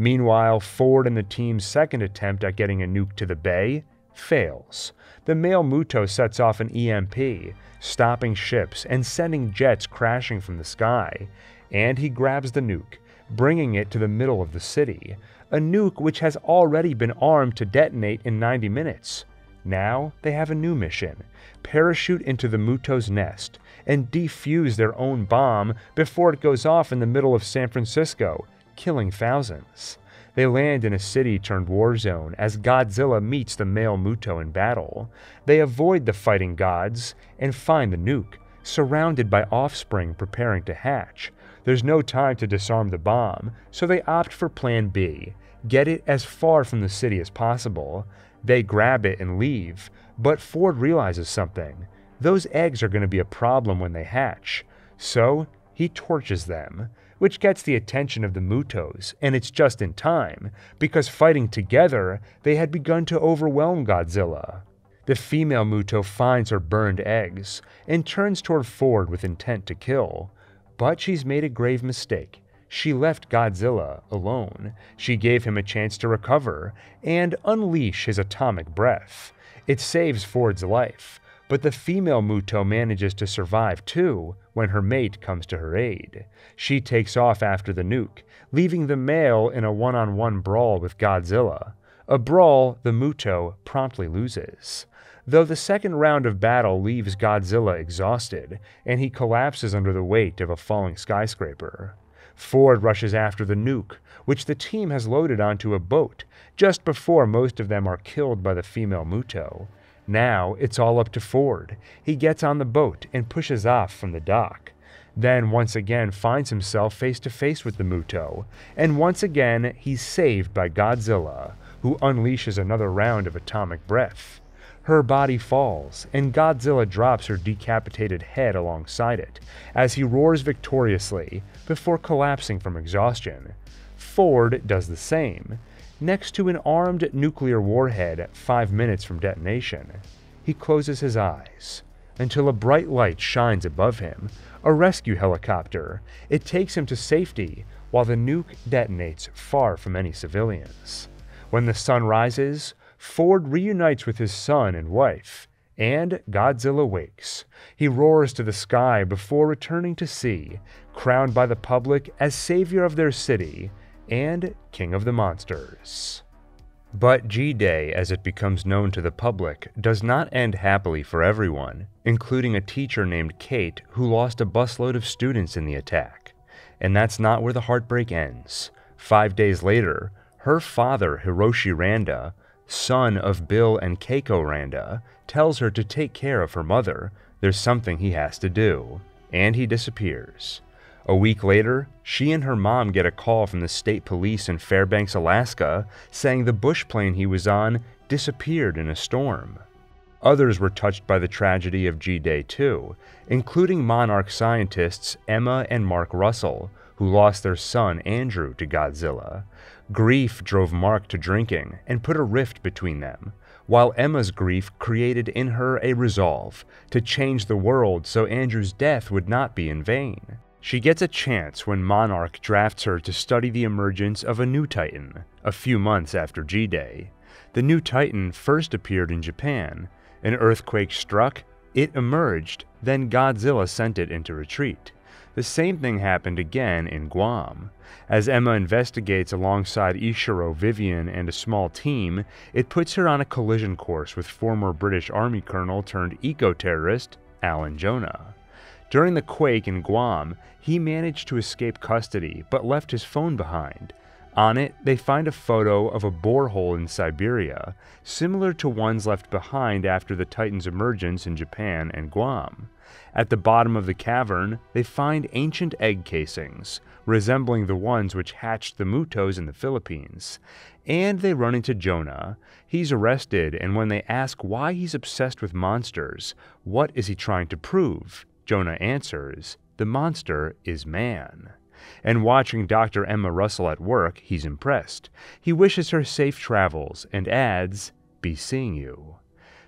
Meanwhile, Ford and the team's second attempt at getting a nuke to the bay fails. The male Muto sets off an EMP, stopping ships and sending jets crashing from the sky, and he grabs the nuke, bringing it to the middle of the city, a nuke which has already been armed to detonate in 90 minutes. Now they have a new mission parachute into the Muto's nest and defuse their own bomb before it goes off in the middle of San Francisco, killing thousands. They land in a city turned war zone as Godzilla meets the male Muto in battle. They avoid the fighting gods and find the nuke, surrounded by offspring preparing to hatch. There's no time to disarm the bomb, so they opt for Plan B get it as far from the city as possible. They grab it and leave, but Ford realizes something. Those eggs are going to be a problem when they hatch. So he torches them, which gets the attention of the Mutos, and it's just in time, because fighting together, they had begun to overwhelm Godzilla. The female Muto finds her burned eggs and turns toward Ford with intent to kill. But she's made a grave mistake. She left Godzilla alone. She gave him a chance to recover and unleash his atomic breath. It saves Ford's life, But the female Muto manages to survive too when her mate comes to her aid. She takes off after the nuke, leaving the male in a one on one brawl with Godzilla. A brawl the Muto promptly loses. Though the second round of battle leaves Godzilla exhausted, and he collapses under the weight of a falling skyscraper. Ford rushes after the nuke, which the team has loaded onto a boat, just before most of them are killed by the female Muto. Now it's all up to Ford. He gets on the boat and pushes off from the dock. Then once again finds himself face to face with the Muto, and once again he's saved by Godzilla, who unleashes another round of atomic breath. Her body falls, and Godzilla drops her decapitated head alongside it as he roars victoriously before collapsing from exhaustion. Ford does the same, next to an armed nuclear warhead five minutes from detonation. He closes his eyes until a bright light shines above him, a rescue helicopter. It takes him to safety while the nuke detonates far from any civilians. When the sun rises, Ford reunites with his son and wife, and Godzilla wakes. He roars to the sky before returning to sea, crowned by the public as savior of their city and King of the Monsters. But G Day, as it becomes known to the public, does not end happily for everyone, including a teacher named Cate who lost a busload of students in the attack. And that's not where the heartbreak ends. Five days later, her father, Hiroshi Randa, son of Bill and Keiko Randa, tells her to take care of her mother. There's something he has to do. And he disappears. A week later, she and her mom get a call from the state police in Fairbanks, Alaska, saying the bush plane he was on disappeared in a storm. Others were touched by the tragedy of G Day too, including Monarch scientists Emma and Mark Russell, who lost their son Andrew to Godzilla. Grief drove Mark to drinking and put a rift between them, while Emma's grief created in her a resolve to change the world so Andrew's death would not be in vain. She gets a chance when Monarch drafts her to study the emergence of a new Titan, a few months after G Day. The new Titan first appeared in Japan. An earthquake struck, it emerged, then Godzilla sent it into retreat. The same thing happened again in Guam. As Emma investigates alongside Ishiro, Vivian, and a small team, it puts her on a collision course with former British Army colonel turned eco terrorist Alan Jonah. During the quake in Guam, he managed to escape custody but left his phone behind. On it, they find a photo of a borehole in Siberia, similar to ones left behind after the Titan's emergence in Japan and Guam. At the bottom of the cavern, they find ancient egg casings, resembling the ones which hatched the Mutos in the Philippines. And they run into Jonah. He's arrested, and when they ask why he's obsessed with monsters, what is he trying to prove? Jonah answers, The monster is man. And watching Dr. Emma Russell at work, he's impressed. He wishes her safe travels and adds, Be seeing you.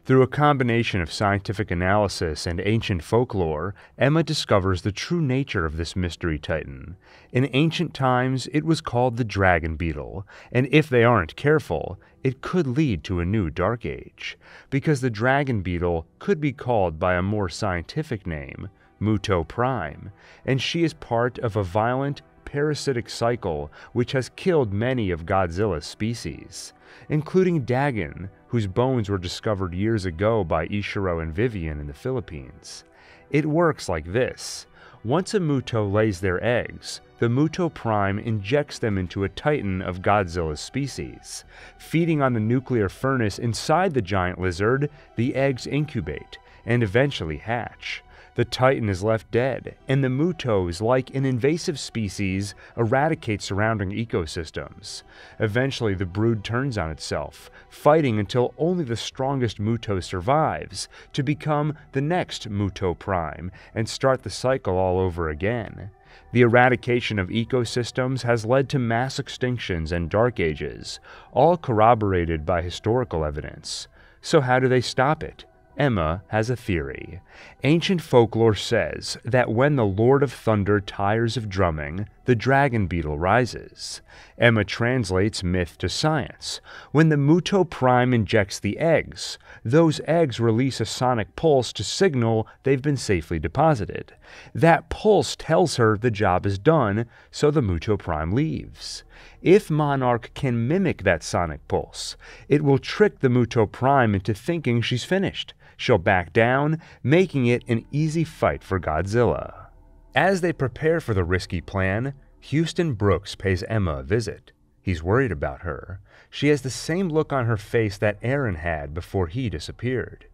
Through a combination of scientific analysis and ancient folklore, Emma discovers the true nature of this mystery titan. In ancient times, it was called the dragon beetle, and if they aren't careful, it could lead to a new dark age, because the dragon beetle could be called by a more scientific name, Muto Prime, and she is part of a violent parasitic cycle which has killed many of Godzilla's species, including Dagon, whose bones were discovered years ago by Ishiro and Vivian in the Philippines. It works like this. Once a Muto lays their eggs, the Muto Prime injects them into a titan of Godzilla's species. Feeding on the nuclear furnace inside the giant lizard, the eggs incubate and eventually hatch. The Titan is left dead, and the Mutos, like an invasive species, eradicate surrounding ecosystems. Eventually, the brood turns on itself, fighting until only the strongest Muto survives, to become the next Muto Prime and start the cycle all over again. The eradication of ecosystems has led to mass extinctions and dark ages, all corroborated by historical evidence. So, how do they stop it? Emma has a theory. Ancient folklore says that when the Lord of Thunder tires of drumming, the dragon beetle rises. Emma translates myth to science. When the Muto Prime injects the eggs, those eggs release a sonic pulse to signal they've been safely deposited. That pulse tells her the job is done, so the Muto Prime leaves. If Monarch can mimic that sonic pulse, it will trick the Muto Prime into thinking she's finished. She'll back down, making it an easy fight for Godzilla. As they prepare for the risky plan, Houston Brooks pays Emma a visit. He's worried about her. She has the same look on her face that Aaron had before he disappeared.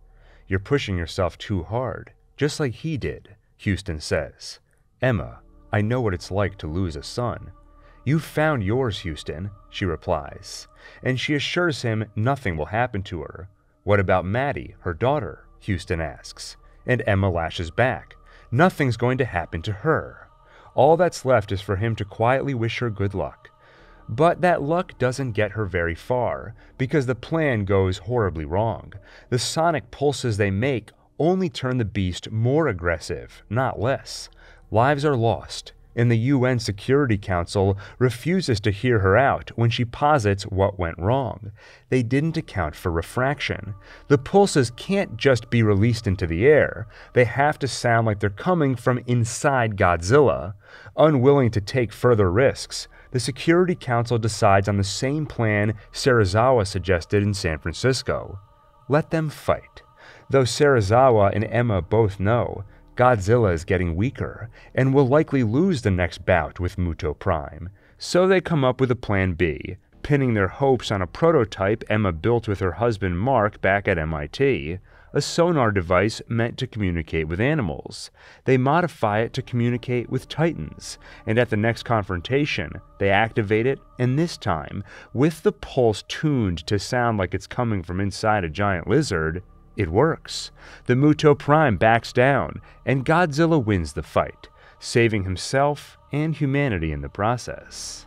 You're pushing yourself too hard, just like he did, Houston says. Emma, I know what it's like to lose a son. You've found yours, Houston, she replies, and she assures him nothing will happen to her. What about Maddie, her daughter? Houston asks, and Emma lashes back. Nothing's going to happen to her. All that's left is for him to quietly wish her good luck. But that luck doesn't get her very far, because the plan goes horribly wrong. The sonic pulses they make only turn the beast more aggressive, not less. Lives are lost, and the UN Security Council refuses to hear her out when she posits what went wrong. They didn't account for refraction. The pulses can't just be released into the air, they have to sound like they're coming from inside Godzilla. Unwilling to take further risks, the Security Council decides on the same plan Serizawa suggested in San Francisco. Let them fight. Though Serizawa and Emma both know Godzilla is getting weaker and will likely lose the next bout with Muto Prime. So they come up with a plan B, pinning their hopes on a prototype Emma built with her husband Mark back at MIT, a sonar device meant to communicate with animals. They modify it to communicate with titans, and at the next confrontation, they activate it, and this time, with the pulse tuned to sound like it's coming from inside a giant lizard, it works. The Muto Prime backs down, and Godzilla wins the fight, saving himself and humanity in the process.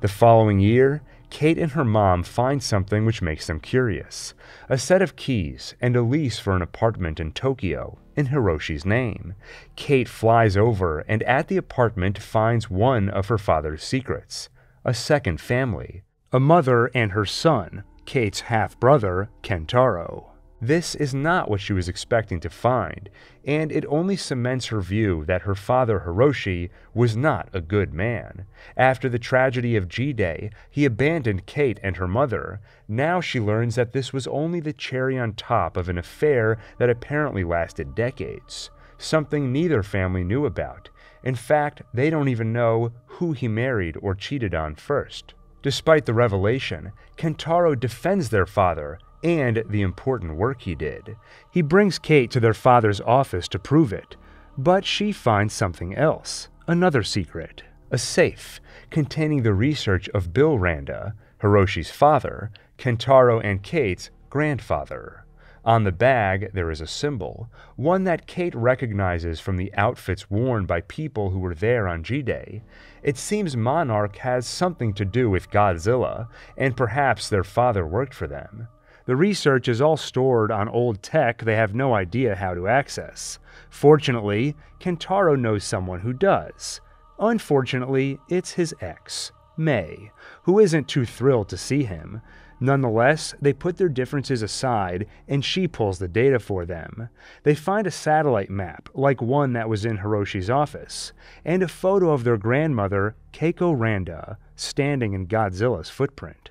The following year, Cate and her mom find something which makes them curious a set of keys and a lease for an apartment in Tokyo in Hiroshi's name. Cate flies over and at the apartment finds one of her father's secrets a second family, a mother and her son, Cate's half brother, Kentaro. This is not what she was expecting to find, and it only cements her view that her father Hiroshi was not a good man. After the tragedy of G Day, he abandoned Cate and her mother. Now she learns that this was only the cherry on top of an affair that apparently lasted decades, something neither family knew about. In fact, they don't even know who he married or cheated on first. Despite the revelation, Kentaro defends their father and the important work he did. He brings Cate to their father's office to prove it, but she finds something else another secret a safe containing the research of Bill Randa, Hiroshi's father, Kentaro and Cate's grandfather. On the bag, there is a symbol, one that Cate recognizes from the outfits worn by people who were there on G Day. It seems Monarch has something to do with Godzilla, and perhaps their father worked for them. The research is all stored on old tech they have no idea how to access. Fortunately, Kentaro knows someone who does. Unfortunately, it's his ex, May, who isn't too thrilled to see him. Nonetheless, they put their differences aside and she pulls the data for them. They find a satellite map, like one that was in Hiroshi's office, and a photo of their grandmother, Keiko Randa, standing in Godzilla's footprint.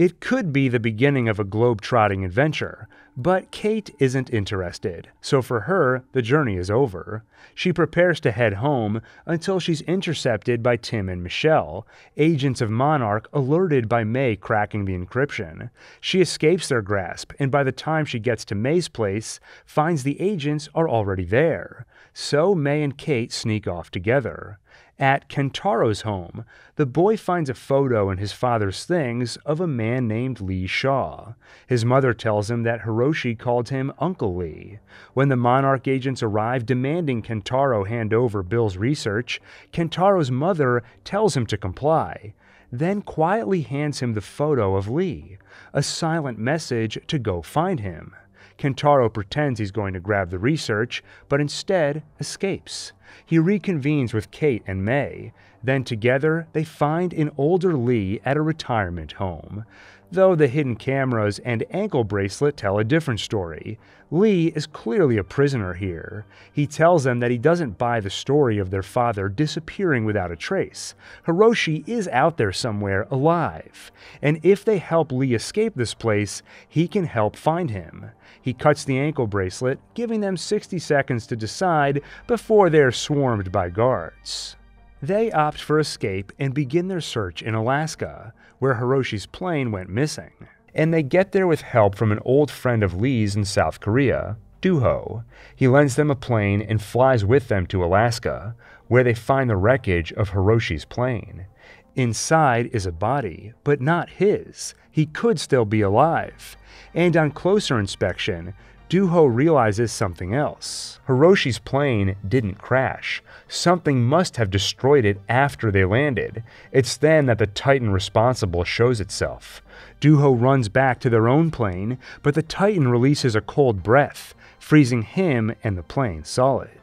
It could be the beginning of a globe-trotting adventure, but Cate isn't interested, so for her, the journey is over. She prepares to head home until she's intercepted by Tim and Michelle, agents of Monarch alerted by May cracking the encryption. She escapes their grasp, and by the time she gets to May's place, finds the agents are already there. So May and Cate sneak off together. At Kentaro's home, the boy finds a photo in his father's things of a man named Lee Shaw. His mother tells him that Hiroshi called him Uncle Lee. When the Monarch agents arrive demanding Kentaro hand over Bill's research, Kentaro's mother tells him to comply, then quietly hands him the photo of Lee, a silent message to go find him. Kentaro pretends he's going to grab the research, but instead escapes. He reconvenes with Cate and May. Then together they find an older Lee at a retirement home though the hidden cameras and ankle bracelet tell a different story. Lee is clearly a prisoner here. He tells them that he doesn't buy the story of their father disappearing without a trace. Hiroshi is out there somewhere alive, and if they help Lee escape this place, he can help find him. He cuts the ankle bracelet, giving them 60 seconds to decide before they're swarmed by guards. They opt for escape and begin their search in Alaska, where Hiroshi's plane went missing. And they get there with help from an old friend of Lee's in South Korea, Duho. He lends them a plane and flies with them to Alaska, where they find the wreckage of Hiroshi's plane. Inside is a body, but not his. He could still be alive. And on closer inspection, Duho realizes something else. Hiroshi's plane didn't crash. Something must have destroyed it after they landed. It's then that the Titan responsible shows itself. Duho runs back to their own plane, but the Titan releases a cold breath, freezing him and the plane solid.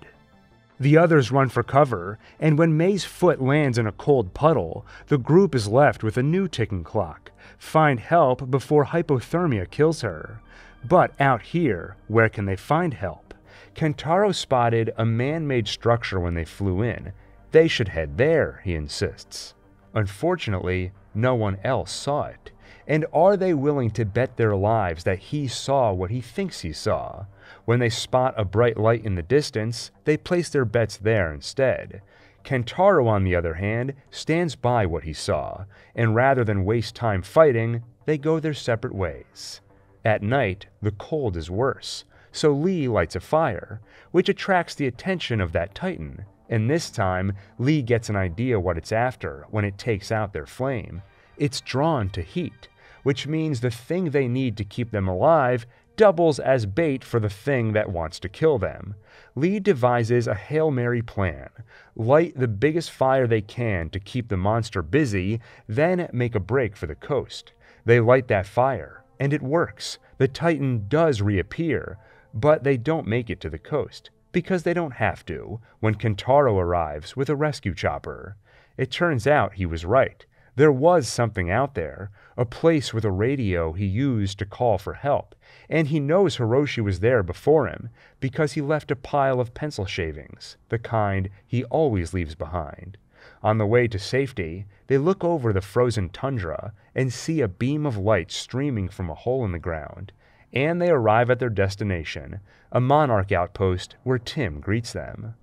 The others run for cover, and when May's foot lands in a cold puddle, the group is left with a new ticking clock. Find help before hypothermia kills her. But out here, where can they find help? Kentaro spotted a man made structure when they flew in. They should head there, he insists. Unfortunately, no one else saw it. And are they willing to bet their lives that he saw what he thinks he saw? When they spot a bright light in the distance, they place their bets there instead. Kentaro, on the other hand, stands by what he saw, and rather than waste time fighting, they go their separate ways. At night, the cold is worse, so Lee lights a fire, which attracts the attention of that Titan, and this time Lee gets an idea what it's after when it takes out their flame. It's drawn to heat, which means the thing they need to keep them alive doubles as bait for the thing that wants to kill them. Lee devises a Hail Mary plan light the biggest fire they can to keep the monster busy, then make a break for the coast. They light that fire, and it works. The Titan does reappear, but they don't make it to the coast, because they don't have to, when Kentaro arrives with a rescue chopper. It turns out he was right. There was something out there, a place with a radio he used to call for help, and he knows Hiroshi was there before him because he left a pile of pencil shavings, the kind he always leaves behind. On the way to safety, they look over the frozen tundra and see a beam of light streaming from a hole in the ground, and they arrive at their destination, a monarch outpost where Tim greets them.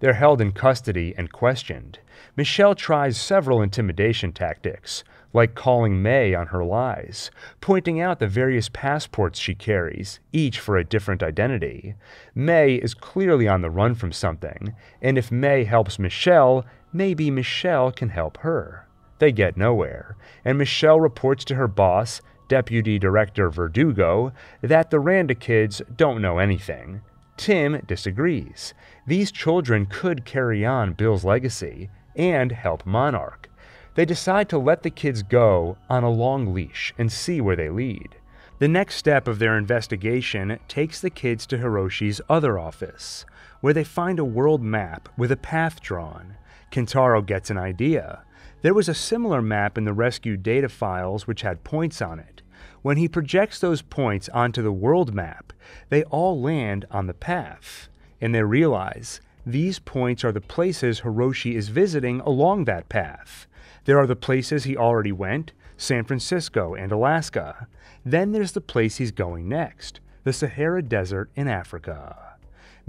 They're held in custody and questioned. Michelle tries several intimidation tactics, like calling May on her lies, pointing out the various passports she carries, each for a different identity. May is clearly on the run from something, and if May helps Michelle, maybe Michelle can help her. They get nowhere, and Michelle reports to her boss, Deputy Director Verdugo, that the Randa kids don't know anything. Tim disagrees. These children could carry on Bill's legacy and help Monarch they decide to let the kids go on a long leash and see where they lead. The next step of their investigation takes the kids to Hiroshi's other office, where they find a world map with a path drawn. Kentaro gets an idea. There was a similar map in the rescue data files which had points on it. When he projects those points onto the world map, they all land on the path, and they realize these points are the places Hiroshi is visiting along that path. There are the places he already went, San Francisco and Alaska. Then there's the place he's going next, the Sahara Desert in Africa.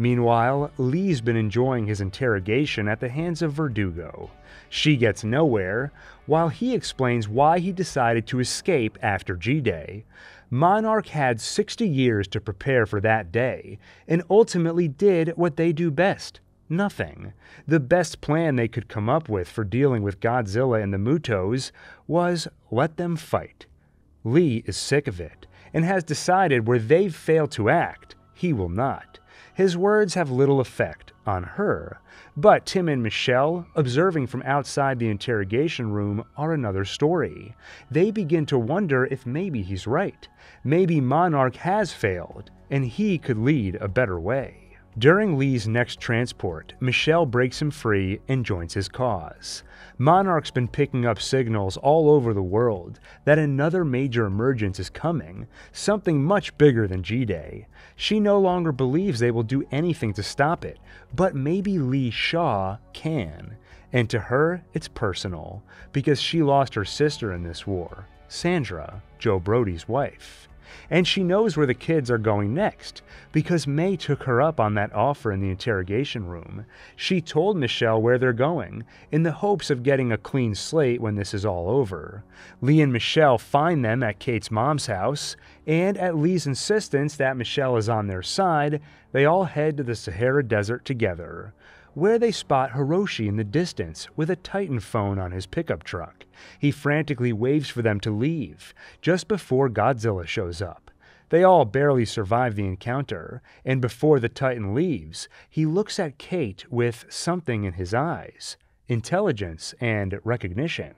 Meanwhile, Lee's been enjoying his interrogation at the hands of Verdugo. She gets nowhere, while he explains why he decided to escape after G Day. Monarch had 60 years to prepare for that day, and ultimately did what they do best Nothing. The best plan they could come up with for dealing with Godzilla and the Mutos was let them fight. Lee is sick of it and has decided where they've failed to act, he will not. His words have little effect on her, but Tim and Michelle, observing from outside the interrogation room, are another story. They begin to wonder if maybe he's right. Maybe Monarch has failed, and he could lead a better way. During Lee's next transport, Michelle breaks him free and joins his cause. Monarch's been picking up signals all over the world that another major emergence is coming, something much bigger than G Day. She no longer believes they will do anything to stop it, but maybe Lee Shaw can. And to her, it's personal, because she lost her sister in this war, Sandra, Joe Brody's wife. And she knows where the kids are going next, because May took her up on that offer in the interrogation room. She told Michelle where they're going, in the hopes of getting a clean slate when this is all over. Lee and Michelle find them at Cate's mom's house, and at Lee's insistence that Michelle is on their side, they all head to the Sahara Desert together where they spot Hiroshi in the distance with a Titan phone on his pickup truck. He frantically waves for them to leave, just before Godzilla shows up. They all barely survive the encounter, and before the Titan leaves, he looks at Cate with something in his eyes intelligence and recognition.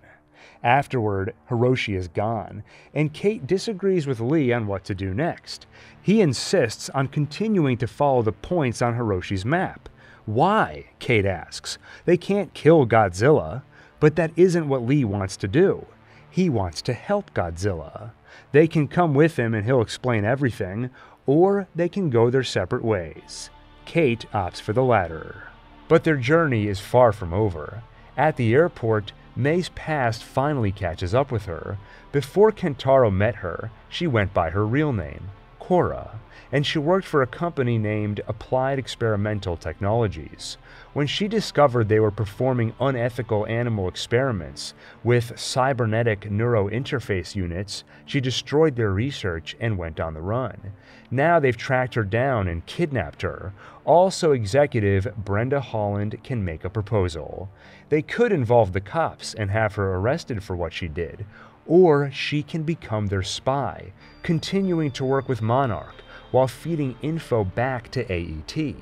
Afterward, Hiroshi is gone, and Cate disagrees with Lee on what to do next. He insists on continuing to follow the points on Hiroshi's map. Why? Kate asks. They can't kill Godzilla, but that isn't what Lee wants to do. He wants to help Godzilla. They can come with him and he'll explain everything, or they can go their separate ways. Kate opts for the latter. But their journey is far from over. At the airport, May's past finally catches up with her. Before Kentaro met her, she went by her real name, Cora, and she worked for a company named Applied Experimental Technologies. When she discovered they were performing unethical animal experiments with cybernetic neurointerface units, she destroyed their research and went on the run. Now they've tracked her down and kidnapped her. Also, executive Brenda Holland can make a proposal. They could involve the cops and have her arrested for what she did, or she can become their spy, continuing to work with Monarch while feeding info back to AET,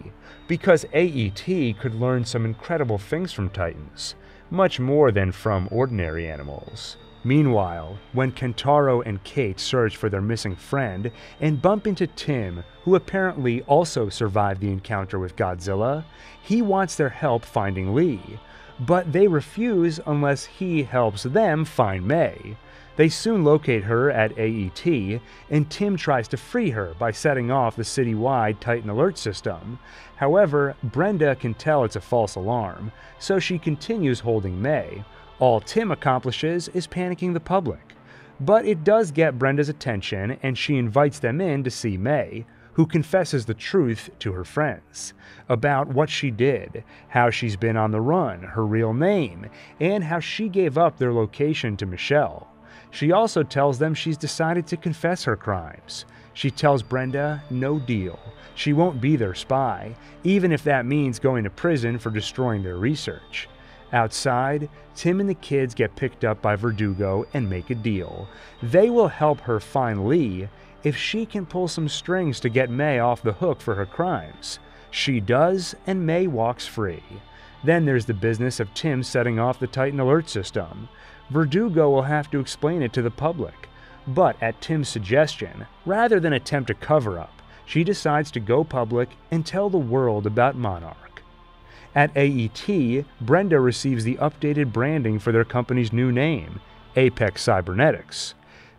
because AET could learn some incredible things from Titans, much more than from ordinary animals. Meanwhile, when Kentaro and Kate search for their missing friend and bump into Tim, who apparently also survived the encounter with Godzilla, he wants their help finding Lee, but they refuse unless he helps them find May. They soon locate her at AET, and Tim tries to free her by setting off the citywide Titan alert system. However, Brenda can tell it's a false alarm, so she continues holding May. All Tim accomplishes is panicking the public. But it does get Brenda's attention, and she invites them in to see May, who confesses the truth to her friends about what she did, how she's been on the run, her real name, and how she gave up their location to Michelle. She also tells them she's decided to confess her crimes. She tells Brenda, no deal. She won't be their spy, even if that means going to prison for destroying their research. Outside, Tim and the kids get picked up by Verdugo and make a deal. They will help her find Lee if she can pull some strings to get May off the hook for her crimes. She does, and May walks free. Then there's the business of Tim setting off the Titan alert system. Verdugo will have to explain it to the public. But at Tim's suggestion, rather than attempt a cover up, she decides to go public and tell the world about Monarch. At AET, Brenda receives the updated branding for their company's new name, Apex Cybernetics.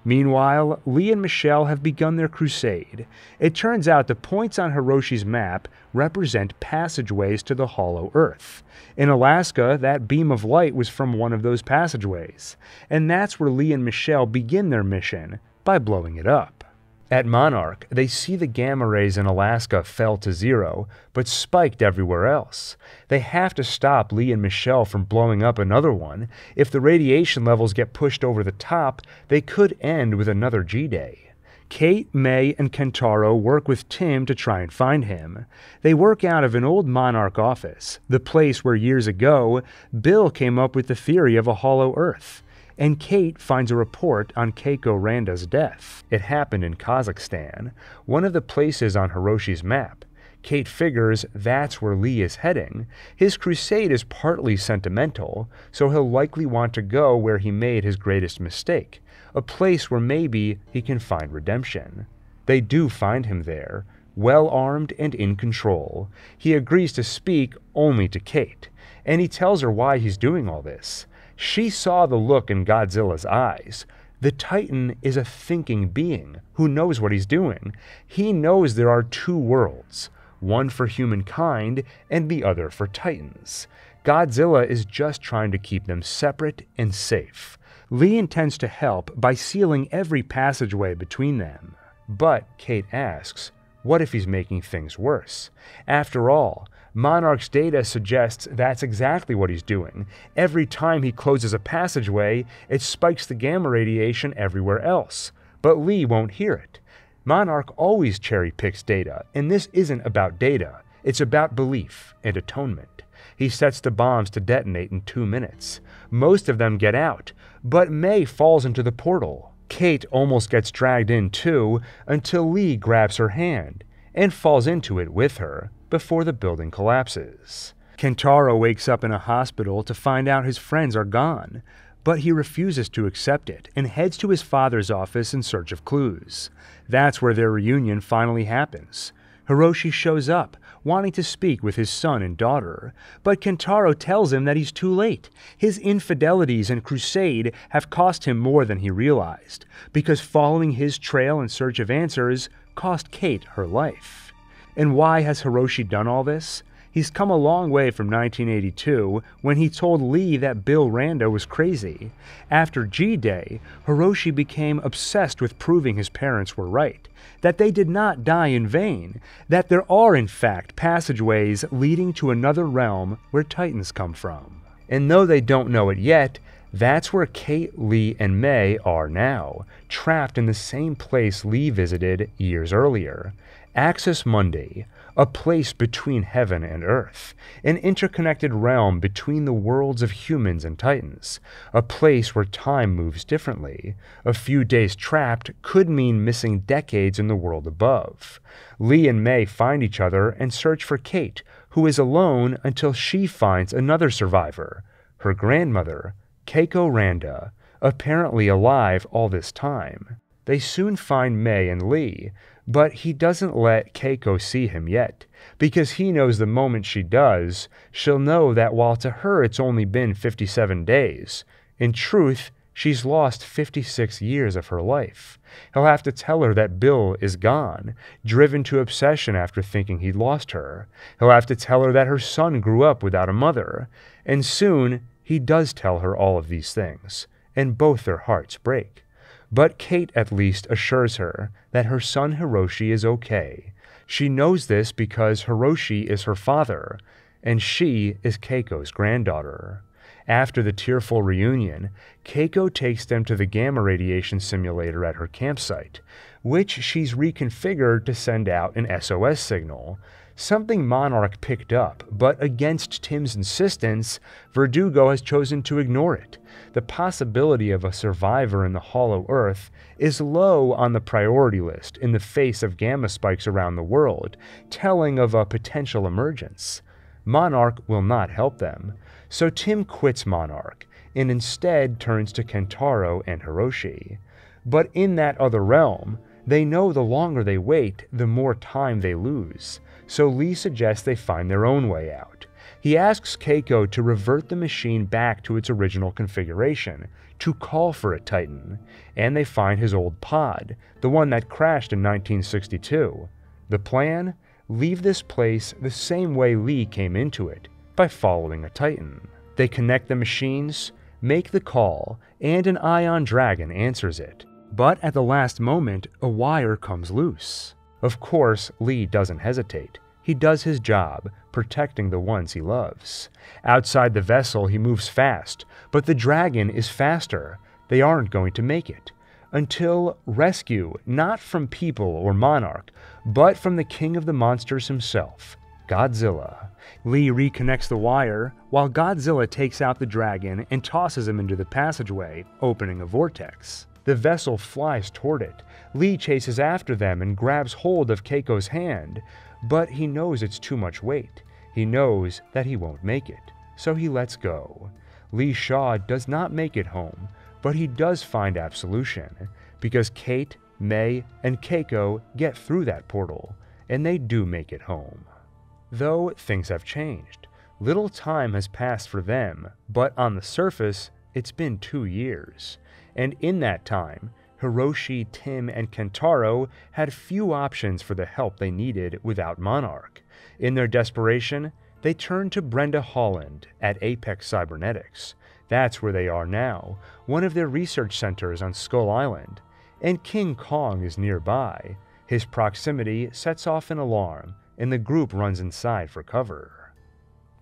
Meanwhile, Lee and Michelle have begun their crusade. It turns out the points on Hiroshi's map represent passageways to the Hollow Earth. In Alaska, that beam of light was from one of those passageways, and that's where Lee and Michelle begin their mission by blowing it up. At Monarch, they see the gamma rays in Alaska fell to zero, but spiked everywhere else. They have to stop Lee and Michelle from blowing up another one. If the radiation levels get pushed over the top, they could end with another G Day. Kate, May, and Kentaro work with Tim to try and find him. They work out of an old Monarch office, the place where years ago Bill came up with the theory of a hollow Earth and Kate finds a report on Keiko Randa's death. It happened in Kazakhstan, one of the places on Hiroshi's map. Kate figures that's where Lee is heading. His crusade is partly sentimental, so he'll likely want to go where he made his greatest mistake, a place where maybe he can find redemption. They do find him there, well armed and in control. He agrees to speak only to Kate, and he tells her why he's doing all this. She saw the look in Godzilla's eyes. The Titan is a thinking being who knows what he's doing. He knows there are two worlds, one for humankind and the other for Titans. Godzilla is just trying to keep them separate and safe. Lee intends to help by sealing every passageway between them. But Kate asks, what if he's making things worse? After all, Monarch's data suggests that's exactly what he's doing. Every time he closes a passageway, it spikes the gamma radiation everywhere else. But Lee won't hear it. Monarch always cherry picks data, and this isn't about data, it's about belief and atonement. He sets the bombs to detonate in two minutes. Most of them get out, but May falls into the portal. Kate almost gets dragged in too until Lee grabs her hand and falls into it with her before the building collapses. Kentaro wakes up in a hospital to find out his friends are gone, but he refuses to accept it and heads to his father's office in search of clues. That's where their reunion finally happens. Hiroshi shows up, wanting to speak with his son and daughter, but Kentaro tells him that he's too late. His infidelities and crusade have cost him more than he realized, because following his trail in search of answers cost Kate her life. And why has Hiroshi done all this? He's come a long way from 1982 when he told Lee that Bill Randa was crazy. After G Day, Hiroshi became obsessed with proving his parents were right, that they did not die in vain, that there are in fact passageways leading to another realm where Titans come from. And though they don't know it yet, that's where Kate, Lee, and May are now, trapped in the same place Lee visited years earlier. Axis Mundi, a place between heaven and earth, an interconnected realm between the worlds of humans and titans, a place where time moves differently. A few days trapped could mean missing decades in the world above. Lee and May find each other and search for Kate, who is alone until she finds another survivor, her grandmother, Keiko Randa, apparently alive all this time. They soon find May and Lee, but he doesn't let Keiko see him yet, because he knows the moment she does, she'll know that while to her it's only been 57 days, in truth, she's lost 56 years of her life. He'll have to tell her that Bill is gone, driven to obsession after thinking he'd lost her. He'll have to tell her that her son grew up without a mother. And soon, he does tell her all of these things, and both their hearts break. But Kate at least assures her that her son Hiroshi is okay. She knows this because Hiroshi is her father, and she is Keiko's granddaughter. After the tearful reunion, Keiko takes them to the gamma radiation simulator at her campsite, which she's reconfigured to send out an SOS signal, something Monarch picked up, but against Tim's insistence, Verdugo has chosen to ignore it. The possibility of a survivor in the hollow Earth is low on the priority list in the face of gamma spikes around the world, telling of a potential emergence. Monarch will not help them, so Tim quits Monarch and instead turns to Kentaro and Hiroshi. But in that other realm, they know the longer they wait, the more time they lose so Lee suggests they find their own way out. He asks Keiko to revert the machine back to its original configuration, to call for a Titan, and they find his old pod, the one that crashed in 1962. The plan? Leave this place the same way Lee came into it, by following a Titan. They connect the machines, make the call, and an ion dragon answers it. But at the last moment, a wire comes loose. Of course, Lee doesn't hesitate. He does his job, protecting the ones he loves. Outside the vessel, he moves fast, but the dragon is faster. They aren't going to make it. Until rescue, not from people or monarch, but from the king of the monsters himself, Godzilla. Lee reconnects the wire, while Godzilla takes out the dragon and tosses him into the passageway, opening a vortex. The vessel flies toward it. Lee chases after them and grabs hold of Keiko's hand, but he knows it's too much weight. He knows that he won't make it, so he lets go. Lee Shaw does not make it home, but he does find absolution, because Kate, May, and Keiko get through that portal, and they do make it home. Though things have changed. Little time has passed for them, but on the surface, it's been two years. And in that time, Hiroshi, Tim, and Kentaro had few options for the help they needed without Monarch. In their desperation, they turned to Brenda Holland at Apex Cybernetics. That's where they are now, one of their research centers on Skull Island. And King Kong is nearby. His proximity sets off an alarm, and the group runs inside for cover.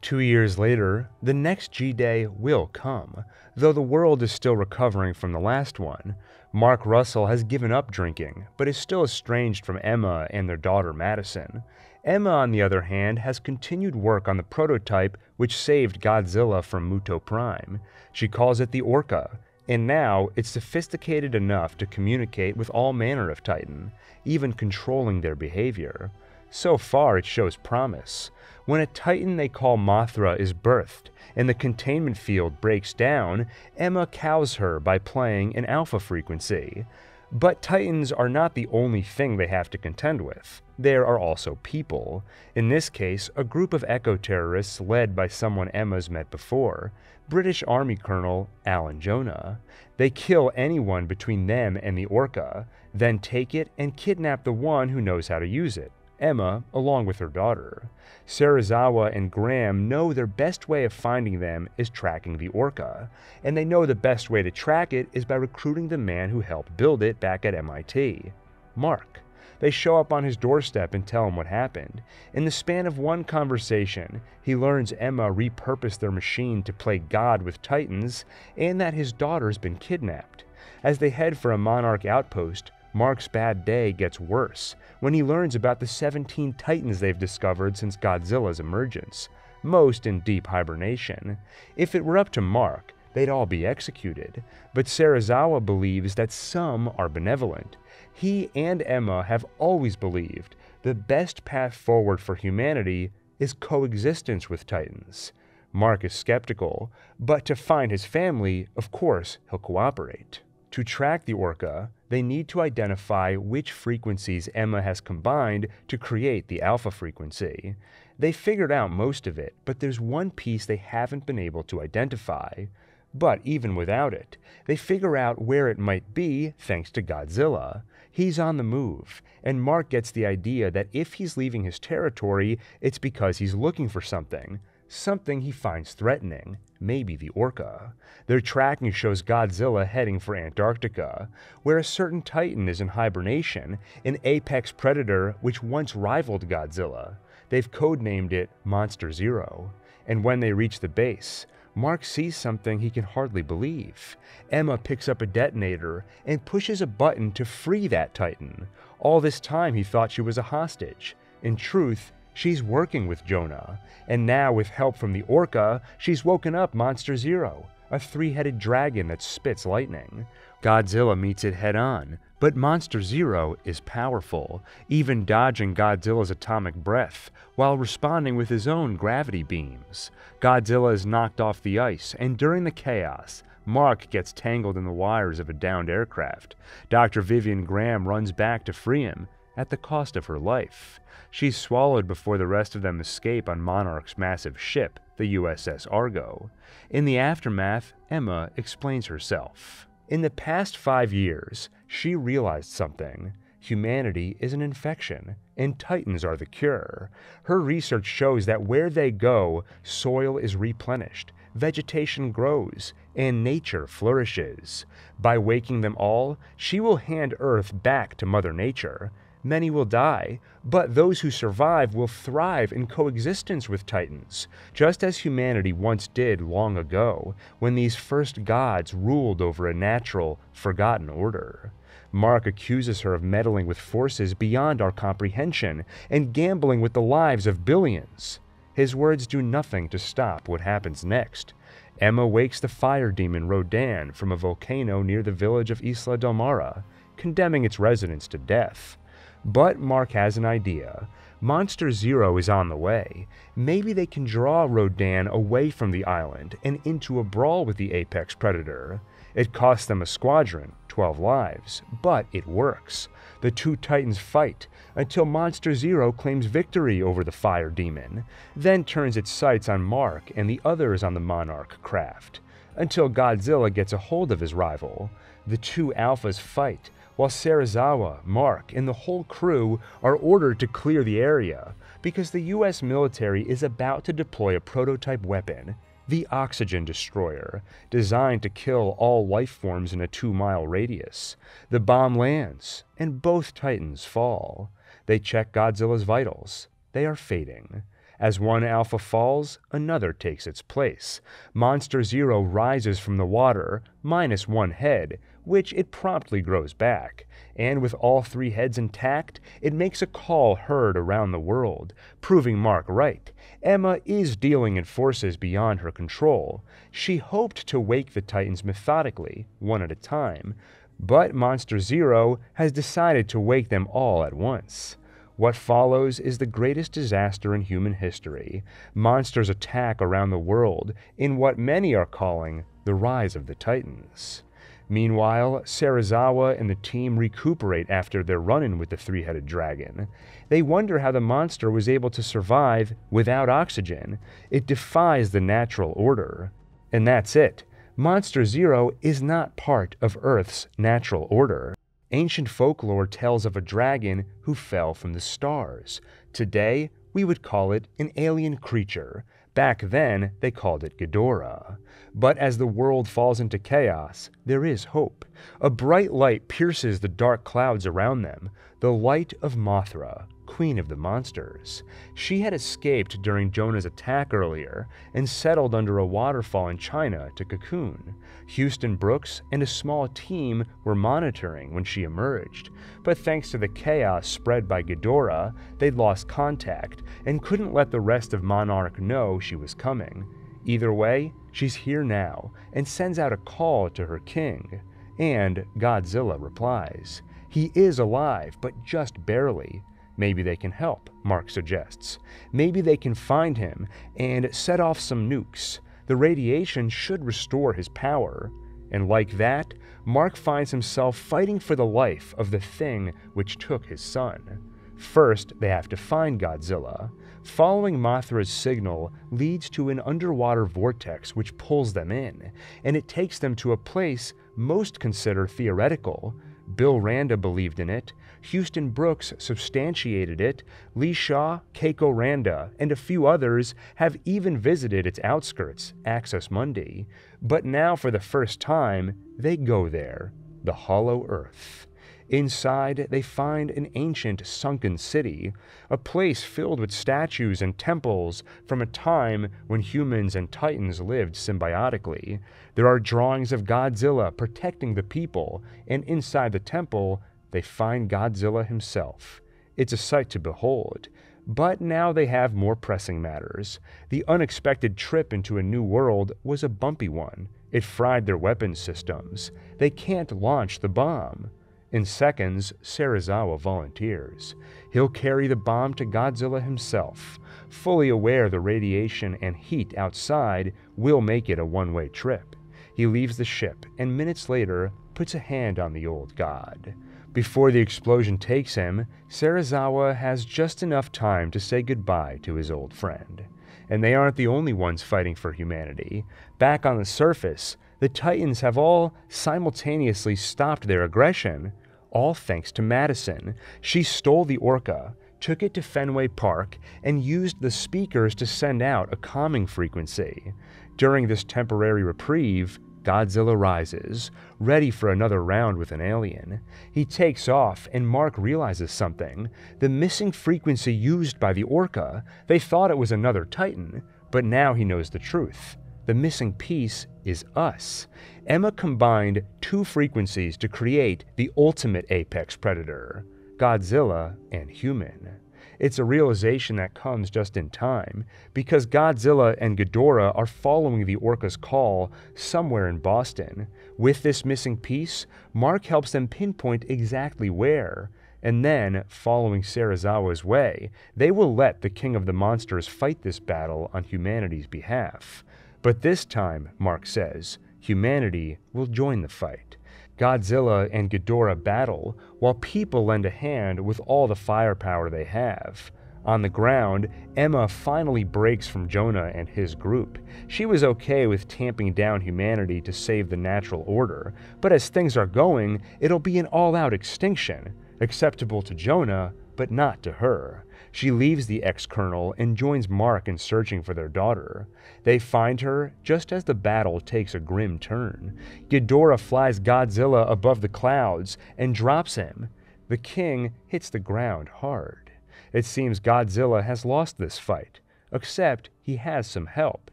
Two years later, the next G Day will come, though the world is still recovering from the last one. Mark Russell has given up drinking, but is still estranged from Emma and their daughter Madison. Emma, on the other hand, has continued work on the prototype which saved Godzilla from Muto Prime. She calls it the Orca, and now it's sophisticated enough to communicate with all manner of Titan, even controlling their behavior. So far, it shows promise. When a Titan they call Mothra is birthed and the containment field breaks down, Emma cows her by playing an alpha frequency. But Titans are not the only thing they have to contend with. There are also people. In this case, a group of eco terrorists led by someone Emma's met before British Army Colonel Alan Jonah. They kill anyone between them and the Orca, then take it and kidnap the one who knows how to use it. Emma, along with her daughter. Serizawa and Graham know their best way of finding them is tracking the Orca, and they know the best way to track it is by recruiting the man who helped build it back at MIT, Mark. They show up on his doorstep and tell him what happened. In the span of one conversation, he learns Emma repurposed their machine to play God with Titans and that his daughter's been kidnapped. As they head for a Monarch outpost, Mark's bad day gets worse when he learns about the 17 titans they've discovered since Godzilla's emergence, most in deep hibernation. If it were up to Mark, they'd all be executed, but Serizawa believes that some are benevolent. He and Emma have always believed the best path forward for humanity is coexistence with titans. Mark is skeptical, but to find his family, of course, he'll cooperate. To track the orca, they need to identify which frequencies Emma has combined to create the alpha frequency. They figured out most of it, but there's one piece they haven't been able to identify. But even without it, they figure out where it might be thanks to Godzilla. He's on the move, and Mark gets the idea that if he's leaving his territory, it's because he's looking for something something he finds threatening, maybe the orca. Their tracking shows Godzilla heading for Antarctica, where a certain titan is in hibernation, an apex predator which once rivaled Godzilla. They've codenamed it Monster Zero. And when they reach the base, Mark sees something he can hardly believe. Emma picks up a detonator and pushes a button to free that Titan. All this time he thought she was a hostage. In truth, She's working with Jonah, and now, with help from the Orca, she's woken up Monster Zero, a three headed dragon that spits lightning. Godzilla meets it head on, but Monster Zero is powerful, even dodging Godzilla's atomic breath while responding with his own gravity beams. Godzilla is knocked off the ice, and during the chaos, Mark gets tangled in the wires of a downed aircraft. Dr. Vivian Graham runs back to free him, at the cost of her life. She's swallowed before the rest of them escape on Monarch's massive ship, the USS Argo. In the aftermath, Emma explains herself. In the past five years, she realized something. Humanity is an infection, and Titans are the cure. Her research shows that where they go, soil is replenished, vegetation grows, and nature flourishes. By waking them all, she will hand Earth back to Mother Nature. Many will die, but those who survive will thrive in coexistence with Titans, just as humanity once did long ago when these first gods ruled over a natural, forgotten order. Mark accuses her of meddling with forces beyond our comprehension and gambling with the lives of billions. His words do nothing to stop what happens next. Emma wakes the fire demon Rodan from a volcano near the village of Isla del Mara, condemning its residents to death. But Mark has an idea. Monster Zero is on the way. Maybe they can draw Rodan away from the island and into a brawl with the apex predator. It costs them a squadron, 12 lives, but it works. The two titans fight until Monster Zero claims victory over the fire demon, then turns its sights on Mark and the others on the Monarch craft. Until Godzilla gets a hold of his rival. The two alphas fight, while Serizawa, Mark, and the whole crew are ordered to clear the area because the US military is about to deploy a prototype weapon the Oxygen Destroyer, designed to kill all life forms in a two mile radius. The bomb lands, and both Titans fall. They check Godzilla's vitals. They are fading. As one alpha falls, another takes its place. Monster Zero rises from the water, minus one head, which it promptly grows back, and with all three heads intact, it makes a call heard around the world, proving Mark right. Emma is dealing in forces beyond her control. She hoped to wake the Titans methodically, one at a time, but Monster Zero has decided to wake them all at once. What follows is the greatest disaster in human history. Monsters attack around the world in what many are calling the rise of the Titans. Meanwhile, Serizawa and the team recuperate after their run in with the three headed dragon. They wonder how the monster was able to survive without oxygen. It defies the natural order. And that's it. Monster Zero is not part of Earth's natural order. Ancient folklore tells of a dragon who fell from the stars. Today, we would call it an alien creature. Back then, they called it Ghidorah. But as the world falls into chaos, there is hope. A bright light pierces the dark clouds around them, the light of Mothra, queen of the monsters. She had escaped during Jonah's attack earlier and settled under a waterfall in China to cocoon. Houston Brooks and a small team were monitoring when she emerged, but thanks to the chaos spread by Ghidorah, they'd lost contact and couldn't let the rest of Monarch know she was coming. Either way, she's here now and sends out a call to her king. And Godzilla replies. He is alive, but just barely. Maybe they can help, Mark suggests. Maybe they can find him and set off some nukes. The radiation should restore his power. And like that, Mark finds himself fighting for the life of the thing which took his son. First, they have to find Godzilla. Following Mothra's signal leads to an underwater vortex which pulls them in, and it takes them to a place most consider theoretical. Bill Randa believed in it, Houston Brooks substantiated it, Lee Shaw, Keiko Randa, and a few others have even visited its outskirts, Axis Mundi, But now, for the first time, they go there the Hollow Earth. Inside, they find an ancient sunken city, a place filled with statues and temples from a time when humans and titans lived symbiotically. There are drawings of Godzilla protecting the people, and inside the temple, they find Godzilla himself. It's a sight to behold. But now they have more pressing matters. The unexpected trip into a new world was a bumpy one. It fried their weapons systems. They can't launch the bomb. In seconds, Serizawa volunteers. He'll carry the bomb to Godzilla himself, fully aware the radiation and heat outside will make it a one way trip. He leaves the ship and minutes later puts a hand on the old god. Before the explosion takes him, Serizawa has just enough time to say goodbye to his old friend. And they aren't the only ones fighting for humanity. Back on the surface, the Titans have all simultaneously stopped their aggression, all thanks to Madison. She stole the Orca, took it to Fenway Park, and used the speakers to send out a calming frequency. During this temporary reprieve, Godzilla rises, ready for another round with an alien. He takes off, and Mark realizes something. The missing frequency used by the Orca, they thought it was another Titan, but now he knows the truth. The missing piece is us. Emma combined two frequencies to create the ultimate apex predator Godzilla and human. It's a realization that comes just in time, because Godzilla and Ghidorah are following the Orca's call somewhere in Boston. With this missing piece, Mark helps them pinpoint exactly where. And then, following Serizawa's way, they will let the King of the Monsters fight this battle on humanity's behalf. But this time, Mark says, humanity will join the fight. Godzilla and Ghidorah battle, while people lend a hand with all the firepower they have. On the ground, Emma finally breaks from Jonah and his group. She was okay with tamping down humanity to save the natural order, but as things are going, it'll be an all out extinction, acceptable to Jonah, but not to her. She leaves the ex colonel and joins Mark in searching for their daughter. They find her just as the battle takes a grim turn. Ghidorah flies Godzilla above the clouds and drops him. The king hits the ground hard. It seems Godzilla has lost this fight, except he has some help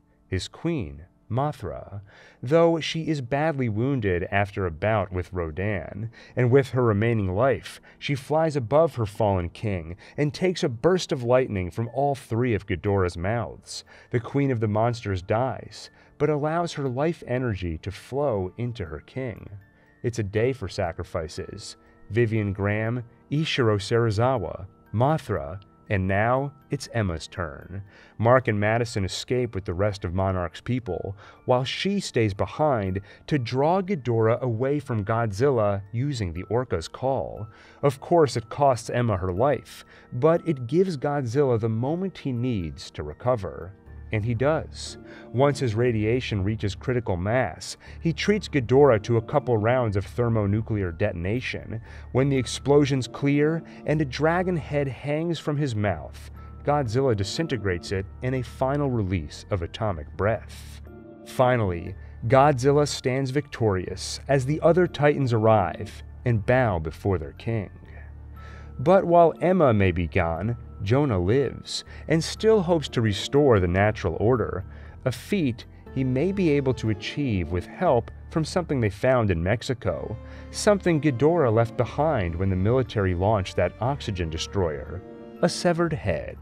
his queen, Mothra, though she is badly wounded after a bout with Rodan, and with her remaining life, she flies above her fallen king and takes a burst of lightning from all three of Ghidorah's mouths. The queen of the monsters dies, but allows her life energy to flow into her king. It's a day for sacrifices. Vivian Graham, Ishiro Serizawa, Mothra, and now it's Emma's turn. Mark and Madison escape with the rest of Monarch's people, while she stays behind to draw Ghidorah away from Godzilla using the Orca's call. Of course, it costs Emma her life, but it gives Godzilla the moment he needs to recover. And he does. Once his radiation reaches critical mass, he treats Ghidorah to a couple rounds of thermonuclear detonation. When the explosions clear and a dragon head hangs from his mouth, Godzilla disintegrates it in a final release of atomic breath. Finally, Godzilla stands victorious as the other Titans arrive and bow before their king. But while Emma may be gone, Jonah lives and still hopes to restore the natural order, a feat he may be able to achieve with help from something they found in Mexico, something Ghidorah left behind when the military launched that oxygen destroyer a severed head.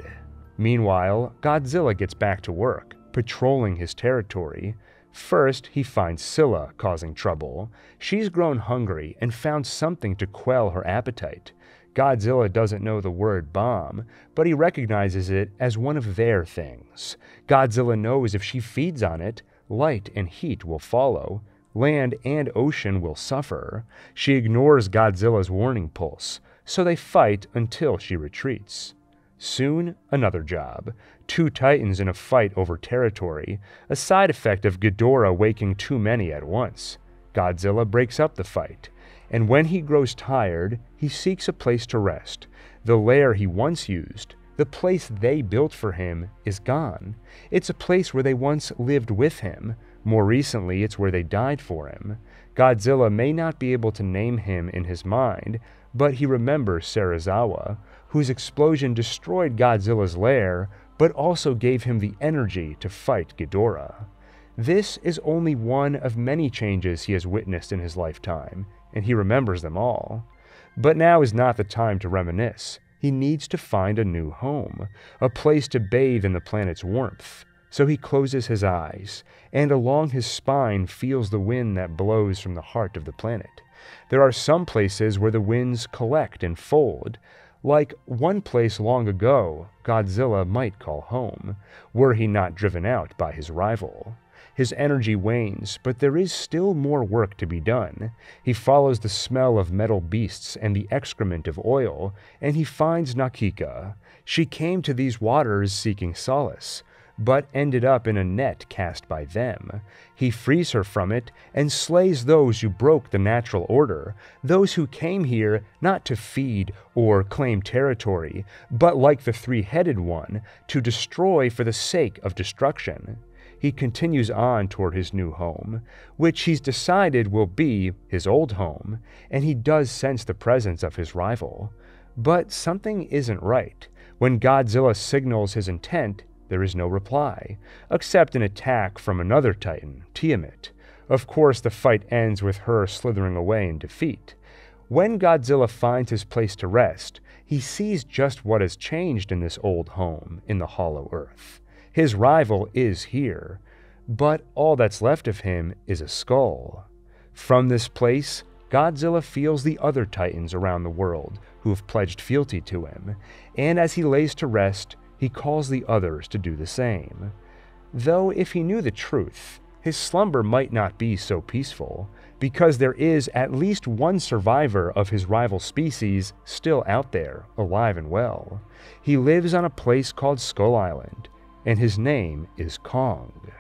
Meanwhile, Godzilla gets back to work, patrolling his territory. First, he finds Scylla causing trouble. She's grown hungry and found something to quell her appetite. Godzilla doesn't know the word bomb, but he recognizes it as one of their things. Godzilla knows if she feeds on it, light and heat will follow. Land and ocean will suffer. She ignores Godzilla's warning pulse, so they fight until she retreats. Soon, another job. Two titans in a fight over territory, a side effect of Ghidorah waking too many at once. Godzilla breaks up the fight and when he grows tired, he seeks a place to rest. The lair he once used, the place they built for him, is gone. It's a place where they once lived with him. More recently, it's where they died for him. Godzilla may not be able to name him in his mind, but he remembers Serizawa, whose explosion destroyed Godzilla's lair, but also gave him the energy to fight Ghidorah. This is only one of many changes he has witnessed in his lifetime, and he remembers them all. But now is not the time to reminisce. He needs to find a new home, a place to bathe in the planet's warmth. So he closes his eyes, and along his spine feels the wind that blows from the heart of the planet. There are some places where the winds collect and fold, like one place long ago Godzilla might call home, were he not driven out by his rival. His energy wanes, but there is still more work to be done. He follows the smell of metal beasts and the excrement of oil, and he finds Na Kika. She came to these waters seeking solace, but ended up in a net cast by them. He frees her from it and slays those who broke the natural order, those who came here not to feed or claim territory, but like the three headed one, to destroy for the sake of destruction he continues on toward his new home, which he's decided will be his old home, and he does sense the presence of his rival. But something isn't right. When Godzilla signals his intent, there is no reply, except an attack from another Titan, Tiamat. Of course, the fight ends with her slithering away in defeat. When Godzilla finds his place to rest, he sees just what has changed in this old home in the hollow earth. His rival is here, but all that's left of him is a skull. From this place, Godzilla feels the other titans around the world who have pledged fealty to him, and as he lays to rest, he calls the others to do the same. Though if he knew the truth, his slumber might not be so peaceful, because there is at least one survivor of his rival species still out there, alive and well. He lives on a place called Skull Island, and his name is Kong.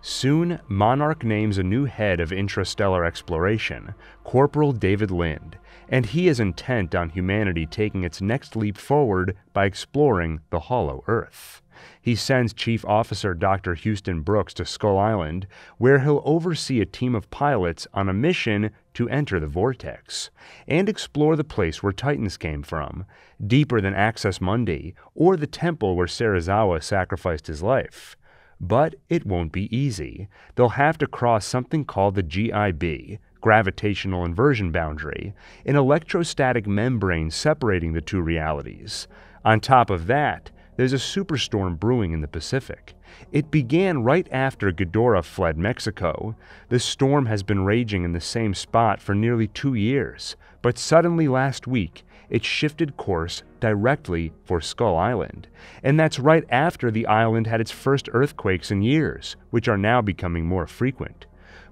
Soon, Monarch names a new head of intrastellar exploration, Corporal David Lind, and he is intent on humanity taking its next leap forward by exploring the Hollow Earth. He sends Chief Officer Dr. Houston Brooks to Skull Island, where he'll oversee a team of pilots on a mission to enter the vortex and explore the place where Titans came from, deeper than Axis Mundi or the temple where Serizawa sacrificed his life. But it won't be easy. They'll have to cross something called the GIB, gravitational inversion boundary, an electrostatic membrane separating the two realities. On top of that, there's a superstorm brewing in the Pacific. It began right after Ghidorah fled Mexico. The storm has been raging in the same spot for nearly two years, but suddenly last week, it shifted course directly for Skull Island. And that's right after the island had its first earthquakes in years, which are now becoming more frequent.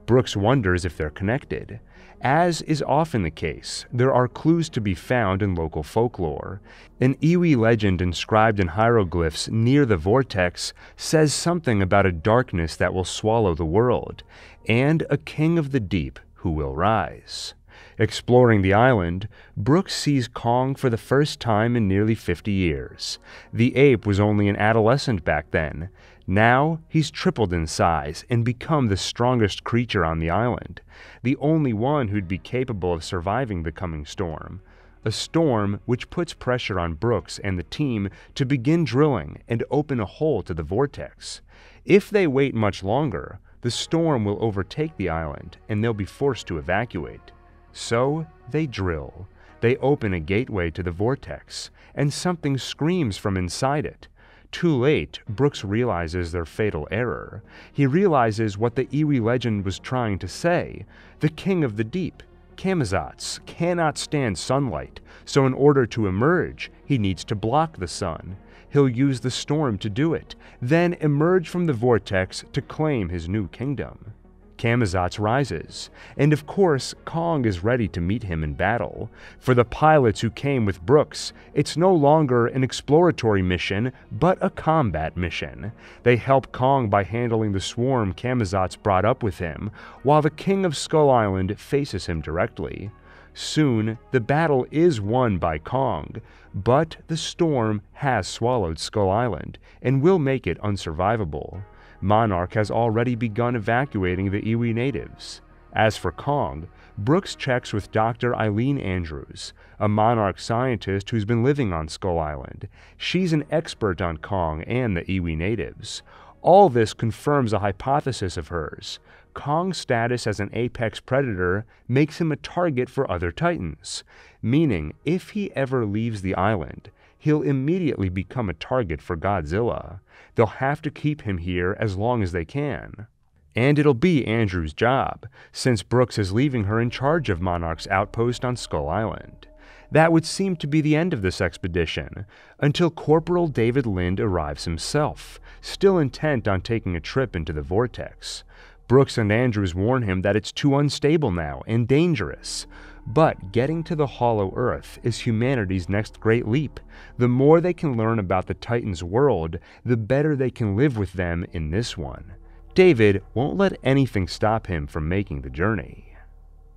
Brooks wonders if they're connected. As is often the case, there are clues to be found in local folklore. An Iwi legend inscribed in hieroglyphs near the vortex says something about a darkness that will swallow the world, and a king of the deep who will rise. Exploring the island, Brooks sees Kong for the first time in nearly 50 years. The ape was only an adolescent back then. Now he's tripled in size and become the strongest creature on the island, the only one who'd be capable of surviving the coming storm. A storm which puts pressure on Brooks and the team to begin drilling and open a hole to the vortex. If they wait much longer, the storm will overtake the island and they'll be forced to evacuate. So they drill. They open a gateway to the vortex, and something screams from inside it. Too late, Brooks realizes their fatal error. He realizes what the Iwi legend was trying to say. The king of the deep, Camazotz, cannot stand sunlight, so in order to emerge, he needs to block the sun. He'll use the storm to do it, then emerge from the vortex to claim his new kingdom. Camazotz rises, and of course, Kong is ready to meet him in battle. For the pilots who came with Brooks, it's no longer an exploratory mission, but a combat mission. They help Kong by handling the swarm Camazotz brought up with him, while the King of Skull Island faces him directly. Soon, the battle is won by Kong, but the storm has swallowed Skull Island and will make it unsurvivable. Monarch has already begun evacuating the Iwi natives. As for Kong, Brooks checks with Dr. Eileen Andrews, a monarch scientist who's been living on Skull Island. She's an expert on Kong and the Iwi natives. All this confirms a hypothesis of hers. Kong's status as an apex predator makes him a target for other titans, meaning if he ever leaves the island, he'll immediately become a target for Godzilla. They'll have to keep him here as long as they can. And it'll be Andrew's job, since Brooks is leaving her in charge of Monarch's outpost on Skull Island. That would seem to be the end of this expedition, until Corporal David Lind arrives himself, still intent on taking a trip into the vortex. Brooks and Andrews warn him that it's too unstable now and dangerous, but getting to the Hollow Earth is humanity's next great leap. The more they can learn about the Titan's world, the better they can live with them in this one. David won't let anything stop him from making the journey.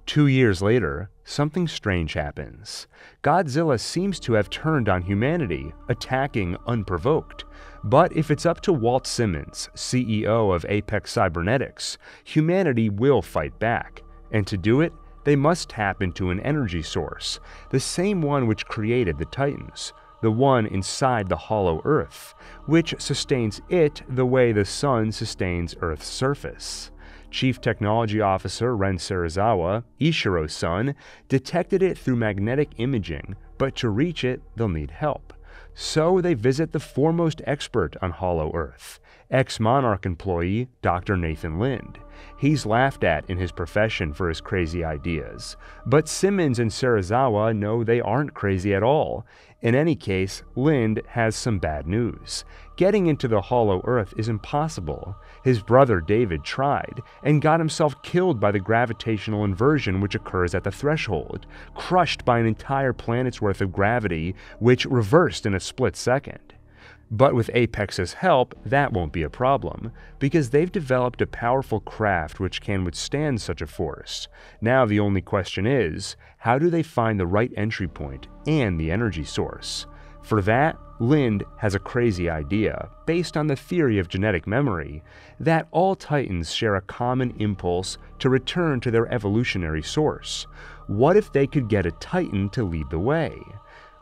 Two years later, something strange happens. Godzilla seems to have turned on humanity, attacking unprovoked. But if it's up to Walt Simmons, CEO of Apex Cybernetics, humanity will fight back. And to do it, they must tap into an energy source, the same one which created the Titans, the one inside the hollow Earth, which sustains it the way the Sun sustains Earth's surface. Chief Technology Officer Ren Serizawa, Ishiro's son, detected it through magnetic imaging, but to reach it, they'll need help. So they visit the foremost expert on Hollow Earth, ex Monarch employee Dr. Nathan Lind. He's laughed at in his profession for his crazy ideas, but Simmons and Serizawa know they aren't crazy at all. In any case, Lind has some bad news. Getting into the hollow earth is impossible. His brother David tried and got himself killed by the gravitational inversion which occurs at the threshold, crushed by an entire planet's worth of gravity, which reversed in a split second. But with Apex's help, that won't be a problem, because they've developed a powerful craft which can withstand such a force. Now the only question is, how do they find the right entry point and the energy source? For that, Lind has a crazy idea, based on the theory of genetic memory, that all Titans share a common impulse to return to their evolutionary source. What if they could get a Titan to lead the way?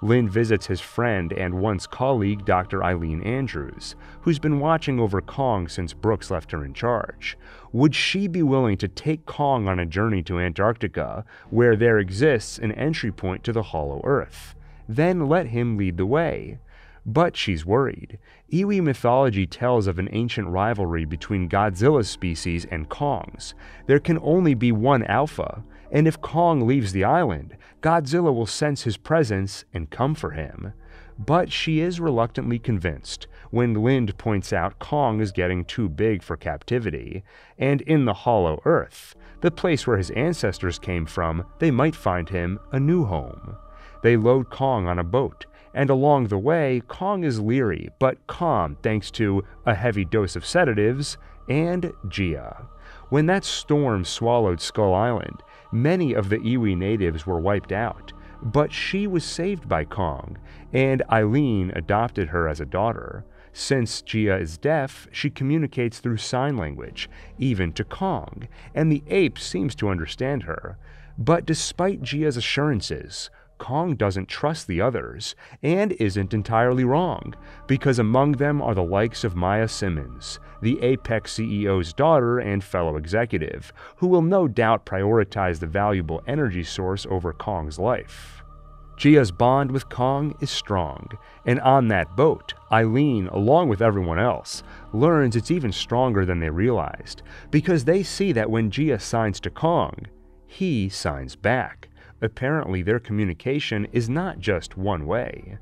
Lind visits his friend and once colleague Dr. Eileen Andrews, who's been watching over Kong since Brooks left her in charge. Would she be willing to take Kong on a journey to Antarctica, where there exists an entry point to the Hollow Earth? Then let him lead the way. But she's worried. Iwi mythology tells of an ancient rivalry between Godzilla's species and Kong's. There can only be one alpha, and if Kong leaves the island, Godzilla will sense his presence and come for him. But she is reluctantly convinced when Lind points out Kong is getting too big for captivity, and in the Hollow Earth, the place where his ancestors came from, they might find him a new home. They load Kong on a boat and along the way, Kong is leery but calm thanks to a heavy dose of sedatives and Gia. When that storm swallowed Skull Island, many of the Iwi natives were wiped out, but she was saved by Kong, and Eileen adopted her as a daughter. Since Gia is deaf, she communicates through sign language, even to Kong, and the ape seems to understand her. But despite Gia's assurances, Kong doesn't trust the others, and isn't entirely wrong, because among them are the likes of Maya Simmons, the Apex CEO's daughter and fellow executive, who will no doubt prioritize the valuable energy source over Kong's life. Gia's bond with Kong is strong, and on that boat, Eileen, along with everyone else, learns it's even stronger than they realized, because they see that when Gia signs to Kong, he signs back Apparently, their communication is not just one way.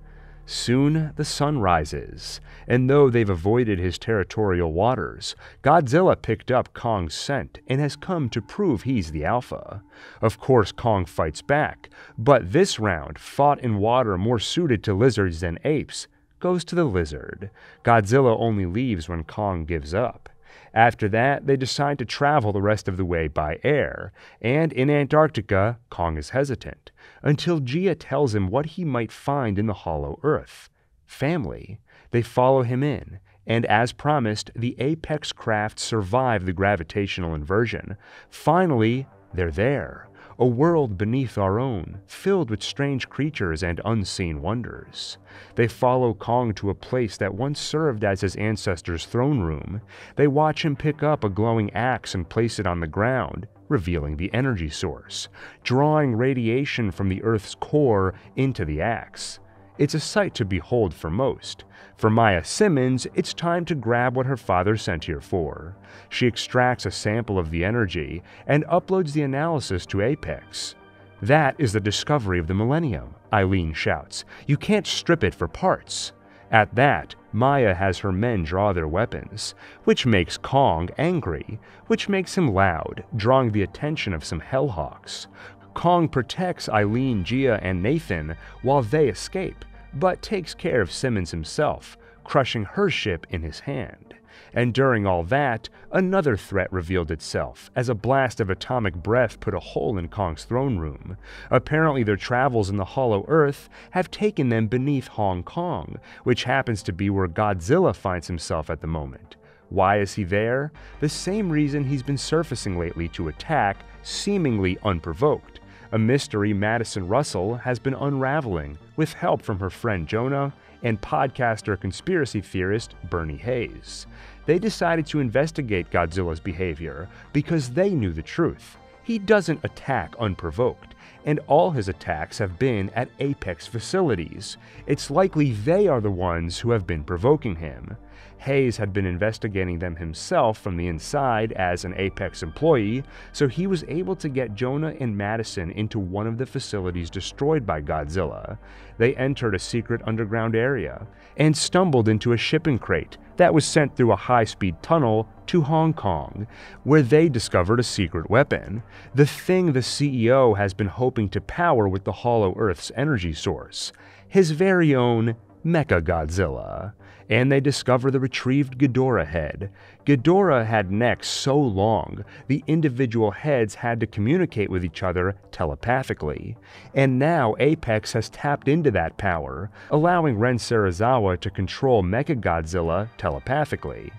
Soon the sun rises, and though they've avoided his territorial waters, Godzilla picked up Kong's scent and has come to prove he's the alpha. Of course, Kong fights back, but this round, fought in water more suited to lizards than apes, goes to the lizard. Godzilla only leaves when Kong gives up. After that, they decide to travel the rest of the way by air, and in Antarctica, Kong is hesitant, until Gia tells him what he might find in the hollow earth family. They follow him in, and as promised, the Apex craft survive the gravitational inversion. Finally, they're there a world beneath our own, filled with strange creatures and unseen wonders. They follow Kong to a place that once served as his ancestor's throne room. They watch him pick up a glowing axe and place it on the ground, revealing the energy source, drawing radiation from the Earth's core into the axe. It's a sight to behold for most. For Maya Simmons, it's time to grab what her father sent here for. She extracts a sample of the energy and uploads the analysis to Apex. That is the discovery of the millennium, Eileen shouts. You can't strip it for parts. At that, Maya has her men draw their weapons, which makes Kong angry, which makes him loud, drawing the attention of some Hellhawks. Kong protects Eileen, Gia, and Nathan while they escape, but takes care of Simmons himself, crushing her ship in his hand. And during all that, another threat revealed itself as a blast of atomic breath put a hole in Kong's throne room. Apparently, their travels in the Hollow Earth have taken them beneath Hong Kong, which happens to be where Godzilla finds himself at the moment. Why is he there? The same reason he's been surfacing lately to attack, seemingly unprovoked a mystery Madison Russell has been unraveling with help from her friend Jonah and podcaster conspiracy theorist Bernie Hayes. They decided to investigate Godzilla's behavior because they knew the truth. He doesn't attack unprovoked. and all his attacks have been at Apex facilities. It's likely they are the ones who have been provoking him. Hayes had been investigating them himself from the inside as an Apex employee, so he was able to get Jonah and Madison into one of the facilities destroyed by Godzilla. They entered a secret underground area and stumbled into a shipping crate that was sent through a high speed tunnel to Hong Kong, where they discovered a secret weapon, the thing the CEO has been hoping to power with the Hollow Earth's energy source, his very own Mecha Godzilla and they discover the retrieved Ghidorah head. Ghidorah had necks so long, the individual heads had to communicate with each other telepathically. And now Apex has tapped into that power, allowing Ren Serizawa to control Mechagodzilla telepathically.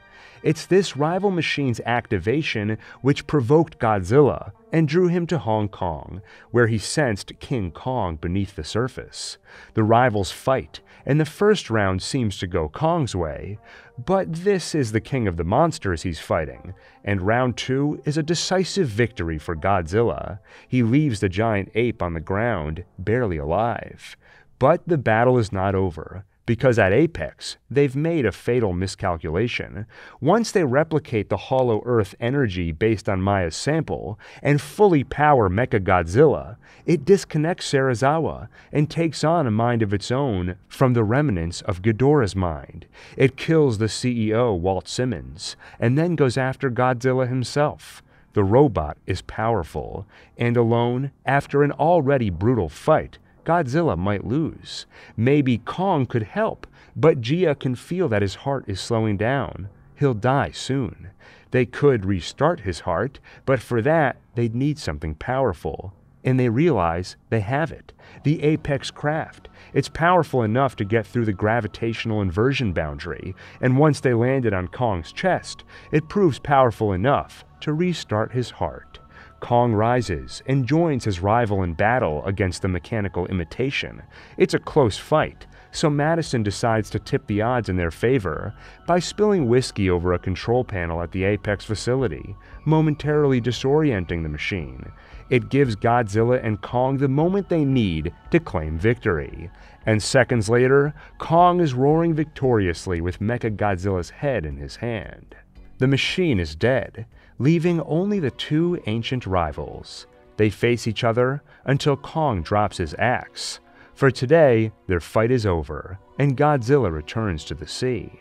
It's this rival machine's activation which provoked Godzilla and drew him to Hong Kong, where he sensed King Kong beneath the surface. The rivals fight, and the first round seems to go Kong's way, but this is the king of the monsters he's fighting, and round two is a decisive victory for Godzilla. He leaves the giant ape on the ground, barely alive. But the battle is not over because at Apex, they've made a fatal miscalculation. Once they replicate the Hollow Earth energy based on Maya's sample and fully power Mechagodzilla, it disconnects Serizawa and takes on a mind of its own from the remnants of Ghidorah's mind. It kills the CEO, Walt Simmons, and then goes after Godzilla himself. The robot is powerful, and alone, after an already brutal fight, Godzilla might lose. Maybe Kong could help, but Gia can feel that his heart is slowing down. He'll die soon. They could restart his heart, but for that, they'd need something powerful. And they realize they have it the Apex craft. It's powerful enough to get through the gravitational inversion boundary, and once they landed on Kong's chest, it proves powerful enough to restart his heart. Kong rises and joins his rival in battle against the mechanical imitation. It's a close fight, so Madison decides to tip the odds in their favor by spilling whiskey over a control panel at the Apex facility, momentarily disorienting the machine. It gives Godzilla and Kong the moment they need to claim victory. And seconds later, Kong is roaring victoriously with Mecha Godzilla's head in his hand. The machine is dead, leaving only the two ancient rivals. They face each other until Kong drops his axe. For today, their fight is over, and Godzilla returns to the sea.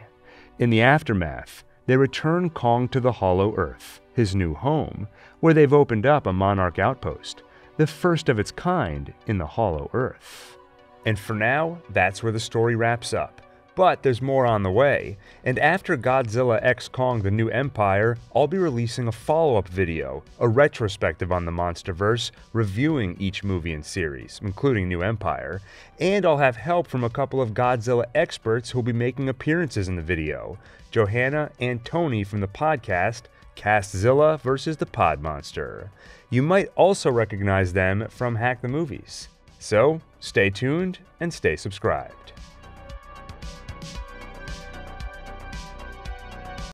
In the aftermath, they return Kong to the Hollow Earth, his new home, where they've opened up a Monarch outpost, the first of its kind in the Hollow Earth. And for now, that's where the story wraps up. But there's more on the way, and after Godzilla X Kong The New Empire, I'll be releasing a follow up video, a retrospective on the Monsterverse, reviewing each movie and series, including New Empire, and I'll have help from a couple of Godzilla experts who'll be making appearances in the video Johanna and Tony from the podcast Castzilla vs. the Pod Monster. You might also recognize them from Hack the Movies. So, stay tuned and stay subscribed.